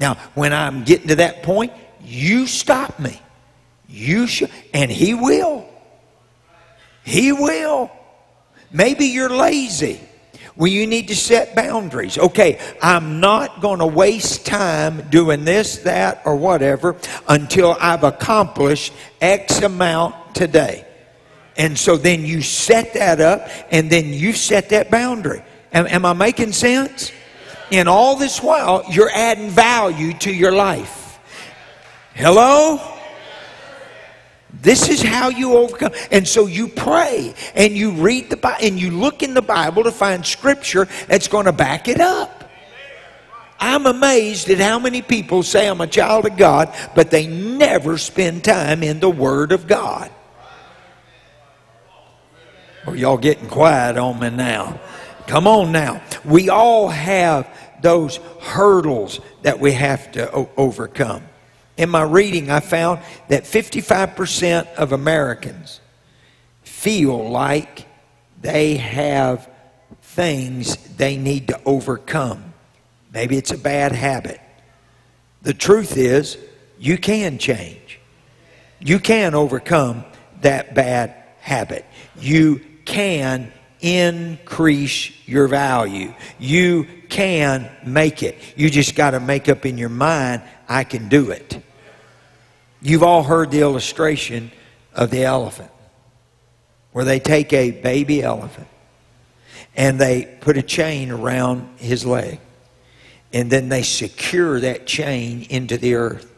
Now, when I'm getting to that point, you stop me. You should, and He will. He will. Maybe you're lazy. Well, you need to set boundaries. Okay, I'm not going to waste time doing this, that, or whatever until I've accomplished X amount today. And so then you set that up and then you set that boundary. Am, am I making sense? And all this while, you're adding value to your life. Hello? This is how you overcome. And so you pray and you read the Bible and you look in the Bible to find scripture that's going to back it up. I'm amazed at how many people say I'm a child of God, but they never spend time in the Word of God. Or y'all getting quiet on me now. Come on now. We all have those hurdles that we have to overcome. In my reading, I found that 55% of Americans feel like they have things they need to overcome. Maybe it's a bad habit. The truth is, you can change. You can overcome that bad habit. You can increase your value. You can make it. You just got to make up in your mind, I can do it. You've all heard the illustration of the elephant, where they take a baby elephant and they put a chain around his leg, and then they secure that chain into the earth.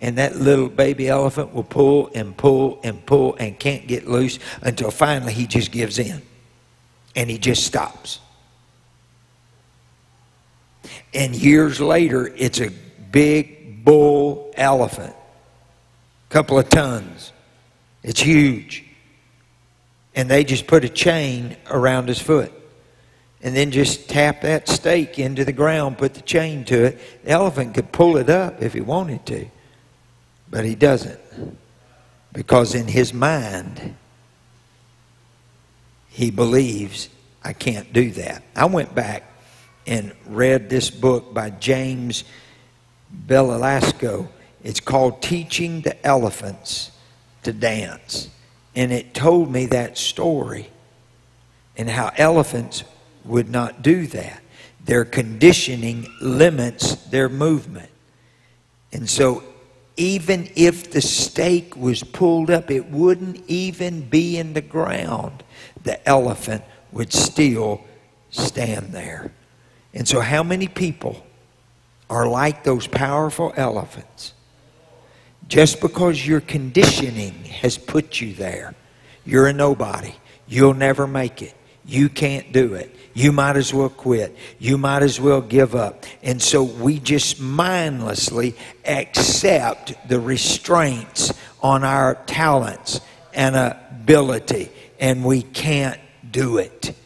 And that little baby elephant will pull and pull and pull and can't get loose until finally he just gives in and he just stops. And years later, it's a big bull elephant, couple of tons. It's huge. And they just put a chain around his foot and then just tap that stake into the ground, put the chain to it. The elephant could pull it up if he wanted to, but he doesn't. Because in his mind, he believes I can't do that. I went back and read this book by James Belasco. It's called Teaching the Elephants to Dance. And it told me that story and how elephants would not do that. Their conditioning limits their movement. And so even if the stake was pulled up, it wouldn't even be in the ground. The elephant would still stand there. And so, how many people are like those powerful elephants? Just because your conditioning has put you there, you're a nobody. You'll never make it. You can't do it. You might as well quit. You might as well give up. And so we just mindlessly accept the restraints on our talents and ability, and we can't do it.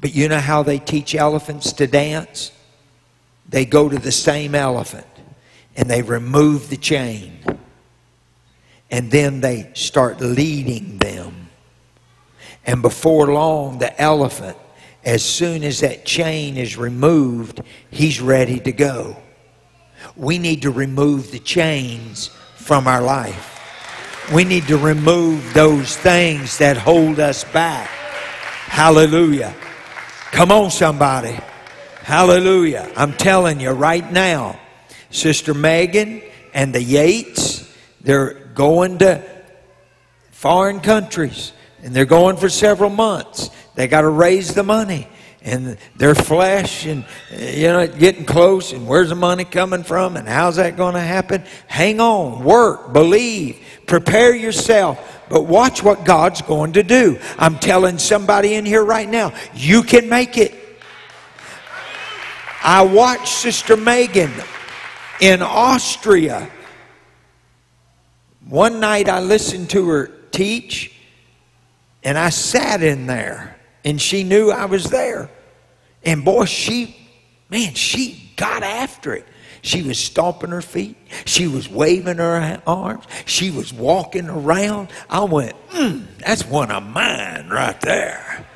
But you know how they teach elephants to dance? They go to the same elephant and they remove the chain. And then they start leading them. And before long, the elephant, as soon as that chain is removed, he's ready to go. We need to remove the chains from our life. We need to remove those things that hold us back. Hallelujah. Come on, somebody. Hallelujah. I'm telling you right now, Sister Megan and the Yates, they're going to foreign countries and they're going for several months. They got to raise the money and their flesh and you know getting close and where's the money coming from and how's that going to happen? Hang on work believe prepare yourself but watch what god's going to do. I'm telling somebody in here right now you can make it. I watched Sister Megan in Austria. One night I listened to her teach, and I sat in there, and she knew I was there. And boy, she, man, she got after it. She was stomping her feet. She was waving her arms. She was walking around. I went, mm, that's one of mine right there.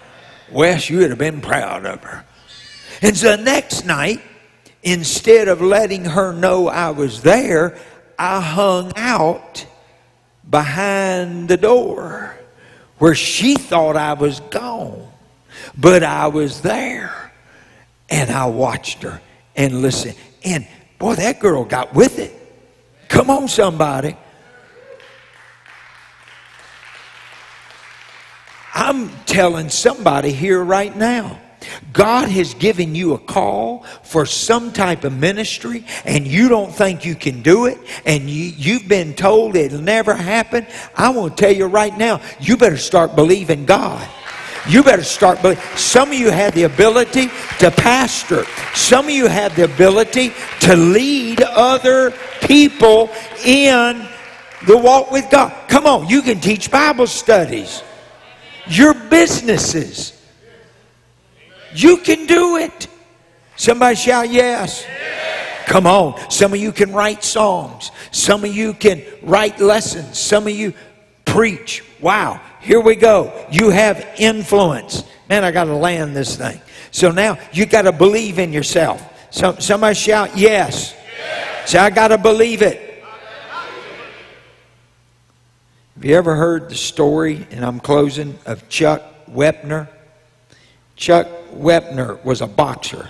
Wes, you would have been proud of her. And so the next night, instead of letting her know I was there, I hung out behind the door where she thought I was gone. But I was there. And I watched her and listened. And boy, that girl got with it. Come on, somebody. I'm telling somebody here right now. God has given you a call for some type of ministry and you don't think you can do it and you, you've been told it'll never happen. I want to tell you right now, you better start believing God. You better start believing. Some of you have the ability to pastor. Some of you have the ability to lead other people in the walk with God. Come on, you can teach Bible studies. Your businesses. You can do it. Somebody shout yes. Come on. Some of you can write songs. Some of you can write lessons. Some of you preach. Wow. Here we go. You have influence. Man, I got to land this thing. So now you got to believe in yourself. So, somebody shout yes. yes. Say, I got to believe it. Have you ever heard the story, and I'm closing, of Chuck Wepner? Chuck Wepner was a boxer.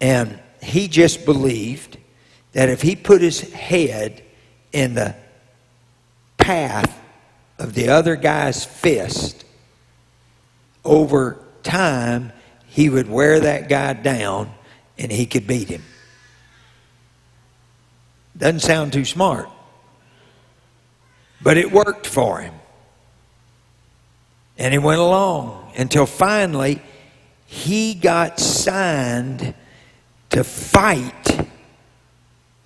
And he just believed that if he put his head in the path of the other guy's fist, over time, he would wear that guy down and he could beat him. Doesn't sound too smart, but it worked for him. And he went along until finally he got signed to fight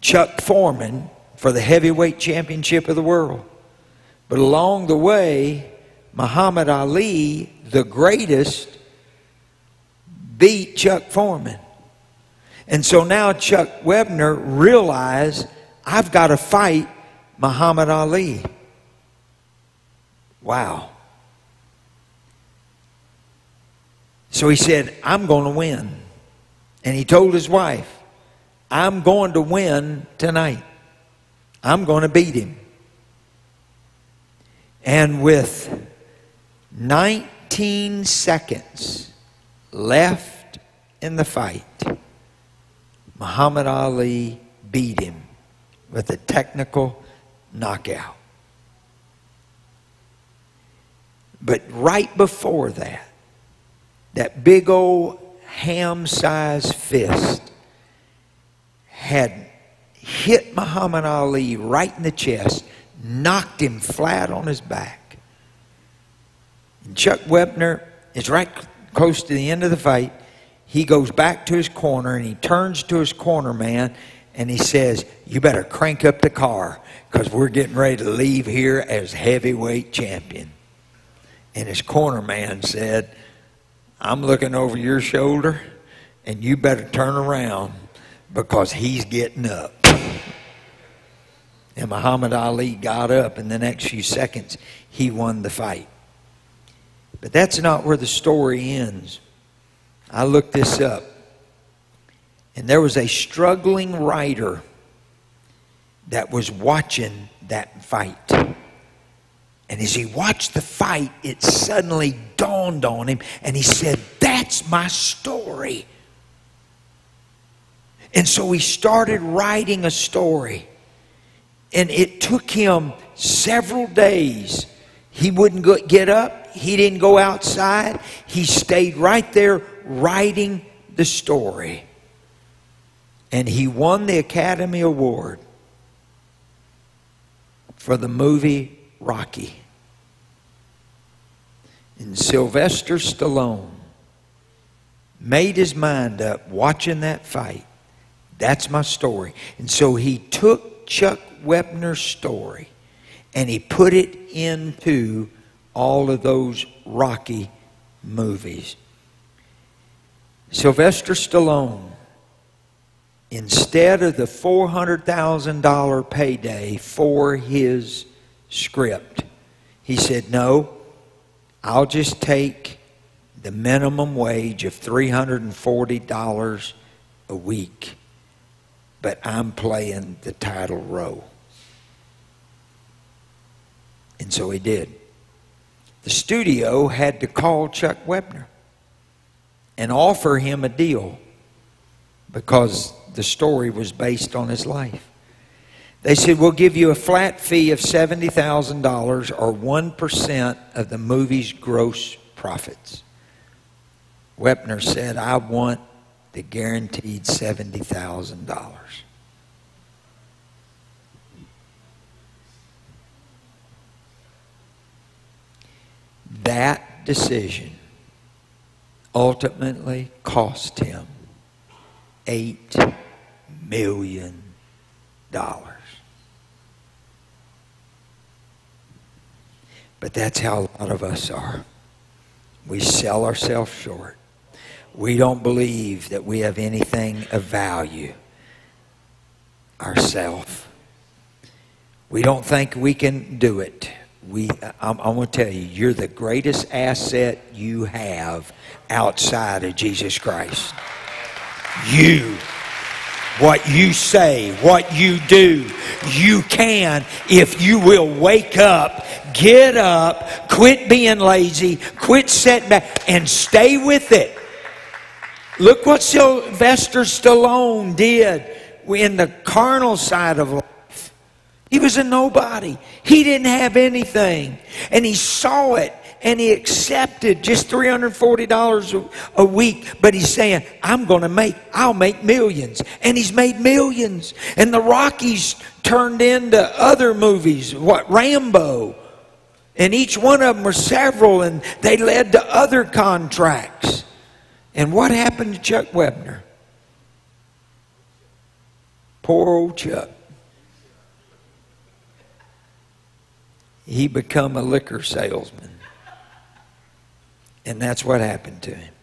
Chuck Foreman for the heavyweight championship of the world. But along the way, Muhammad Ali, the greatest, beat Chuck Foreman. And so now Chuck Wepner realized I've got to fight Muhammad Ali. Wow. So he said, I'm going to win. And he told his wife, I'm going to win tonight. I'm going to beat him. And with 19 seconds left in the fight, Muhammad Ali beat him with a technical knockout. But right before that, that big old ham sized fist had hit Muhammad Ali right in the chest, knocked him flat on his back. And Chuck Wepner is right close to the end of the fight. He goes back to his corner and he turns to his corner man and he says, You better crank up the car because we're getting ready to leave here as heavyweight champion. And his corner man said, I'm looking over your shoulder, and you better turn around because he's getting up. And Muhammad Ali got up, in the next few seconds, he won the fight. But that's not where the story ends. I looked this up, and there was a struggling writer that was watching that fight. And as he watched the fight, it suddenly dawned on him, and he said, That's my story. And so he started writing a story. And it took him several days. He wouldn't go, get up, he didn't go outside. He stayed right there writing the story. And he won the Academy Award for the movie Rocky. And Sylvester Stallone made his mind up watching that fight. That's my story. And so he took Chuck Wepner's story and he put it into all of those Rocky movies. Sylvester Stallone, instead of the $400,000 payday for his script, he said, No, I'll just take the minimum wage of $340 a week, but I'm playing the title role. And so he did. The studio had to call Chuck Wepner and offer him a deal because the story was based on his life. They said, We'll give you a flat fee of $70,000 or 1% of the movie's gross profits. Wepner said, I want the guaranteed $70,000. That decision ultimately cost him $8 million. But that's how a lot of us are. We sell ourselves short. We don't believe that we have anything of value ourselves. We don't think we can do it. We, I'm, I'm going to tell you, you're the greatest asset you have outside of Jesus Christ. You what you say, what you do. You can if you will wake up, get up, quit being lazy, quit setting back, and stay with it. Look what Sylvester Stallone did in the carnal side of life. He was a nobody. He didn't have anything. And he saw it and he accepted just $340 a week. But he's saying, I'm going to make, I'll make millions. And he's made millions. And the Rockies turned into other movies, what, Rambo. And each one of them were several, and they led to other contracts. And what happened to Chuck Wepner? Poor old Chuck. He become a liquor salesman. And that's what happened to him.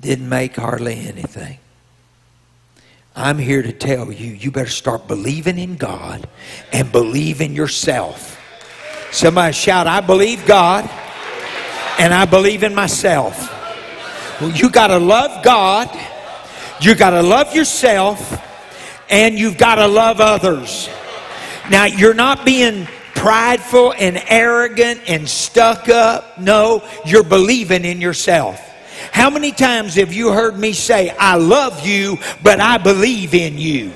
Didn't make hardly anything. I'm here to tell you, you better start believing in God and believe in yourself. Somebody shout, I believe God and I believe in myself. Well, you got to love God, you got to love yourself, and you've got to love others. Now, you're not being prideful and arrogant and stuck up. No, you're believing in yourself. How many times have you heard me say, I love you, but I believe in you?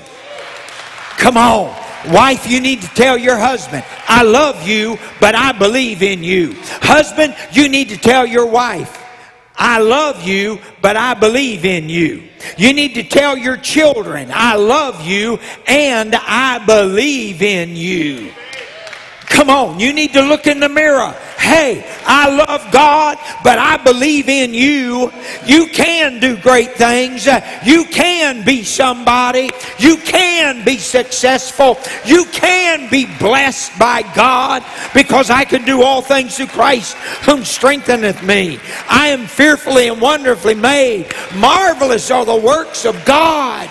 Come on. Wife, you need to tell your husband, I love you, but I believe in you. Husband, you need to tell your wife, I love you, but I believe in you. You need to tell your children, I love you and I believe in you. Come on, you need to look in the mirror. Hey, I love God, but I believe in you. You can do great things. You can be somebody. You can be successful. You can be blessed by God because I can do all things through Christ whom strengtheneth me. I am fearfully and wonderfully made. Marvelous are the works of God.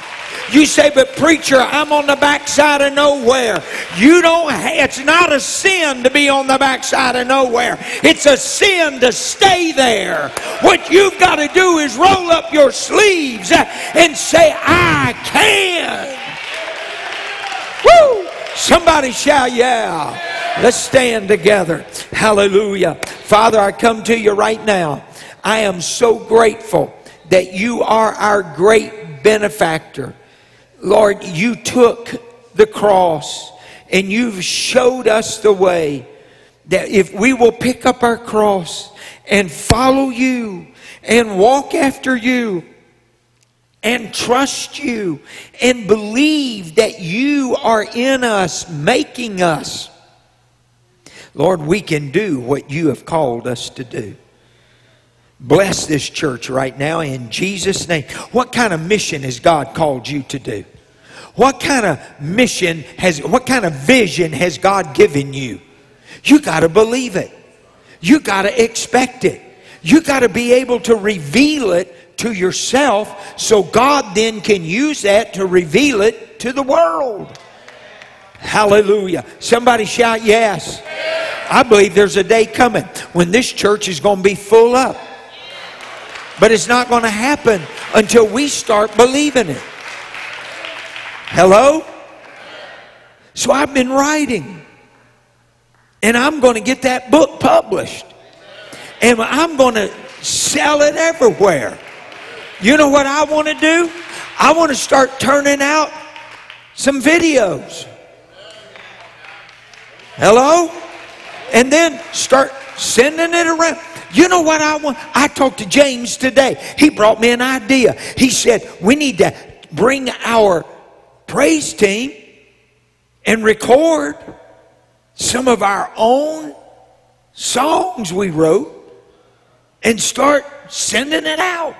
You say, but preacher, I'm on the backside of nowhere. You don't, it's not a sin to be on the backside of nowhere. It's a sin to stay there. What you've got to do is roll up your sleeves and say, I can. Woo! Somebody shout, yeah. Let's stand together. Hallelujah. Father, I come to you right now. I am so grateful that you are our great benefactor. Lord, you took the cross and you've showed us the way that if we will pick up our cross and follow you and walk after you and trust you and believe that you are in us, making us, Lord, we can do what you have called us to do. Bless this church right now in Jesus' name. What kind of mission has God called you to do? What kind of mission has, what kind of vision has God given you? You got to believe it. You got to expect it. You got to be able to reveal it to yourself so God then can use that to reveal it to the world. Hallelujah. Somebody shout yes. I believe there's a day coming when this church is going to be full up. But it's not going to happen until we start believing it. Hello? So I've been writing. And I'm going to get that book published. And I'm going to sell it everywhere. You know what I want to do? I want to start turning out some videos. Hello? And then start sending it around. You know what I want? I talked to James today. He brought me an idea. He said, We need to bring our praise team and record some of our own songs we wrote and start sending it out.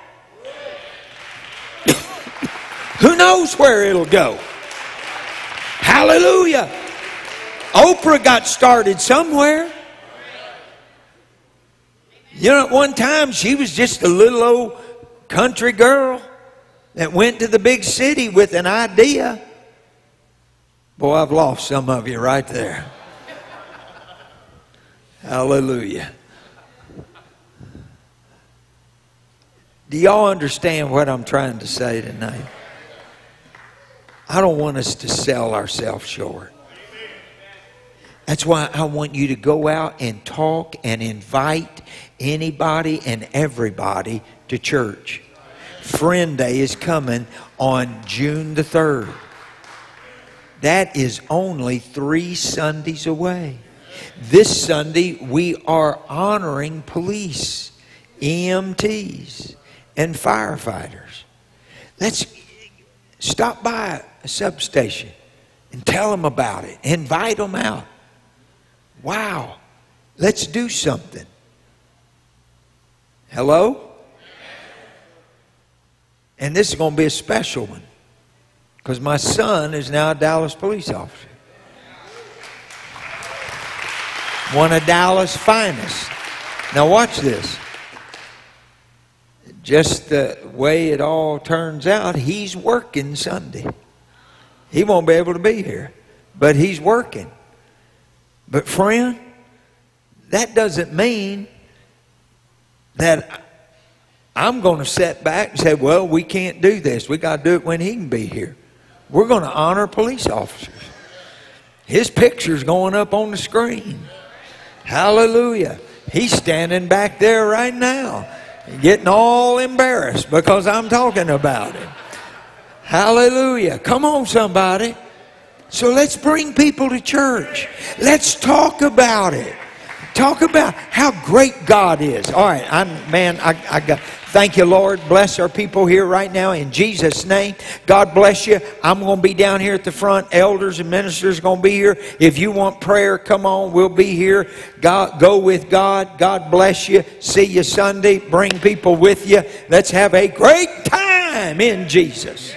Who knows where it'll go? Hallelujah. Oprah got started somewhere. You know, at one time she was just a little old country girl that went to the big city with an idea. Boy, I've lost some of you right there. Hallelujah. Do y'all understand what I'm trying to say tonight? I don't want us to sell ourselves short. That's why I want you to go out and talk and invite anybody and everybody to church. Friend Day is coming on June the 3rd. That is only three Sundays away. This Sunday, we are honoring police, EMTs, and firefighters. Let's stop by a substation and tell them about it. Invite them out. Wow. Let's do something. Hello? And this is going to be a special one because my son is now a Dallas police officer. One of Dallas' finest. Now, watch this. Just the way it all turns out, he's working Sunday. He won't be able to be here, but he's working. But, friend, that doesn't mean that I'm going to sit back and say, well, we can't do this. We got to do it when he can be here. We're going to honor police officers. His picture's going up on the screen. Hallelujah. He's standing back there right now, getting all embarrassed because I'm talking about him. Hallelujah. Come on, somebody. So let's bring people to church. Let's talk about it. Talk about how great God is. All right, I'm man. I, I got. Thank you, Lord. Bless our people here right now in Jesus' name. God bless you. I'm going to be down here at the front. Elders and ministers are going to be here. If you want prayer, come on. We'll be here. God, go with God. God bless you. See you Sunday. Bring people with you. Let's have a great time in Jesus.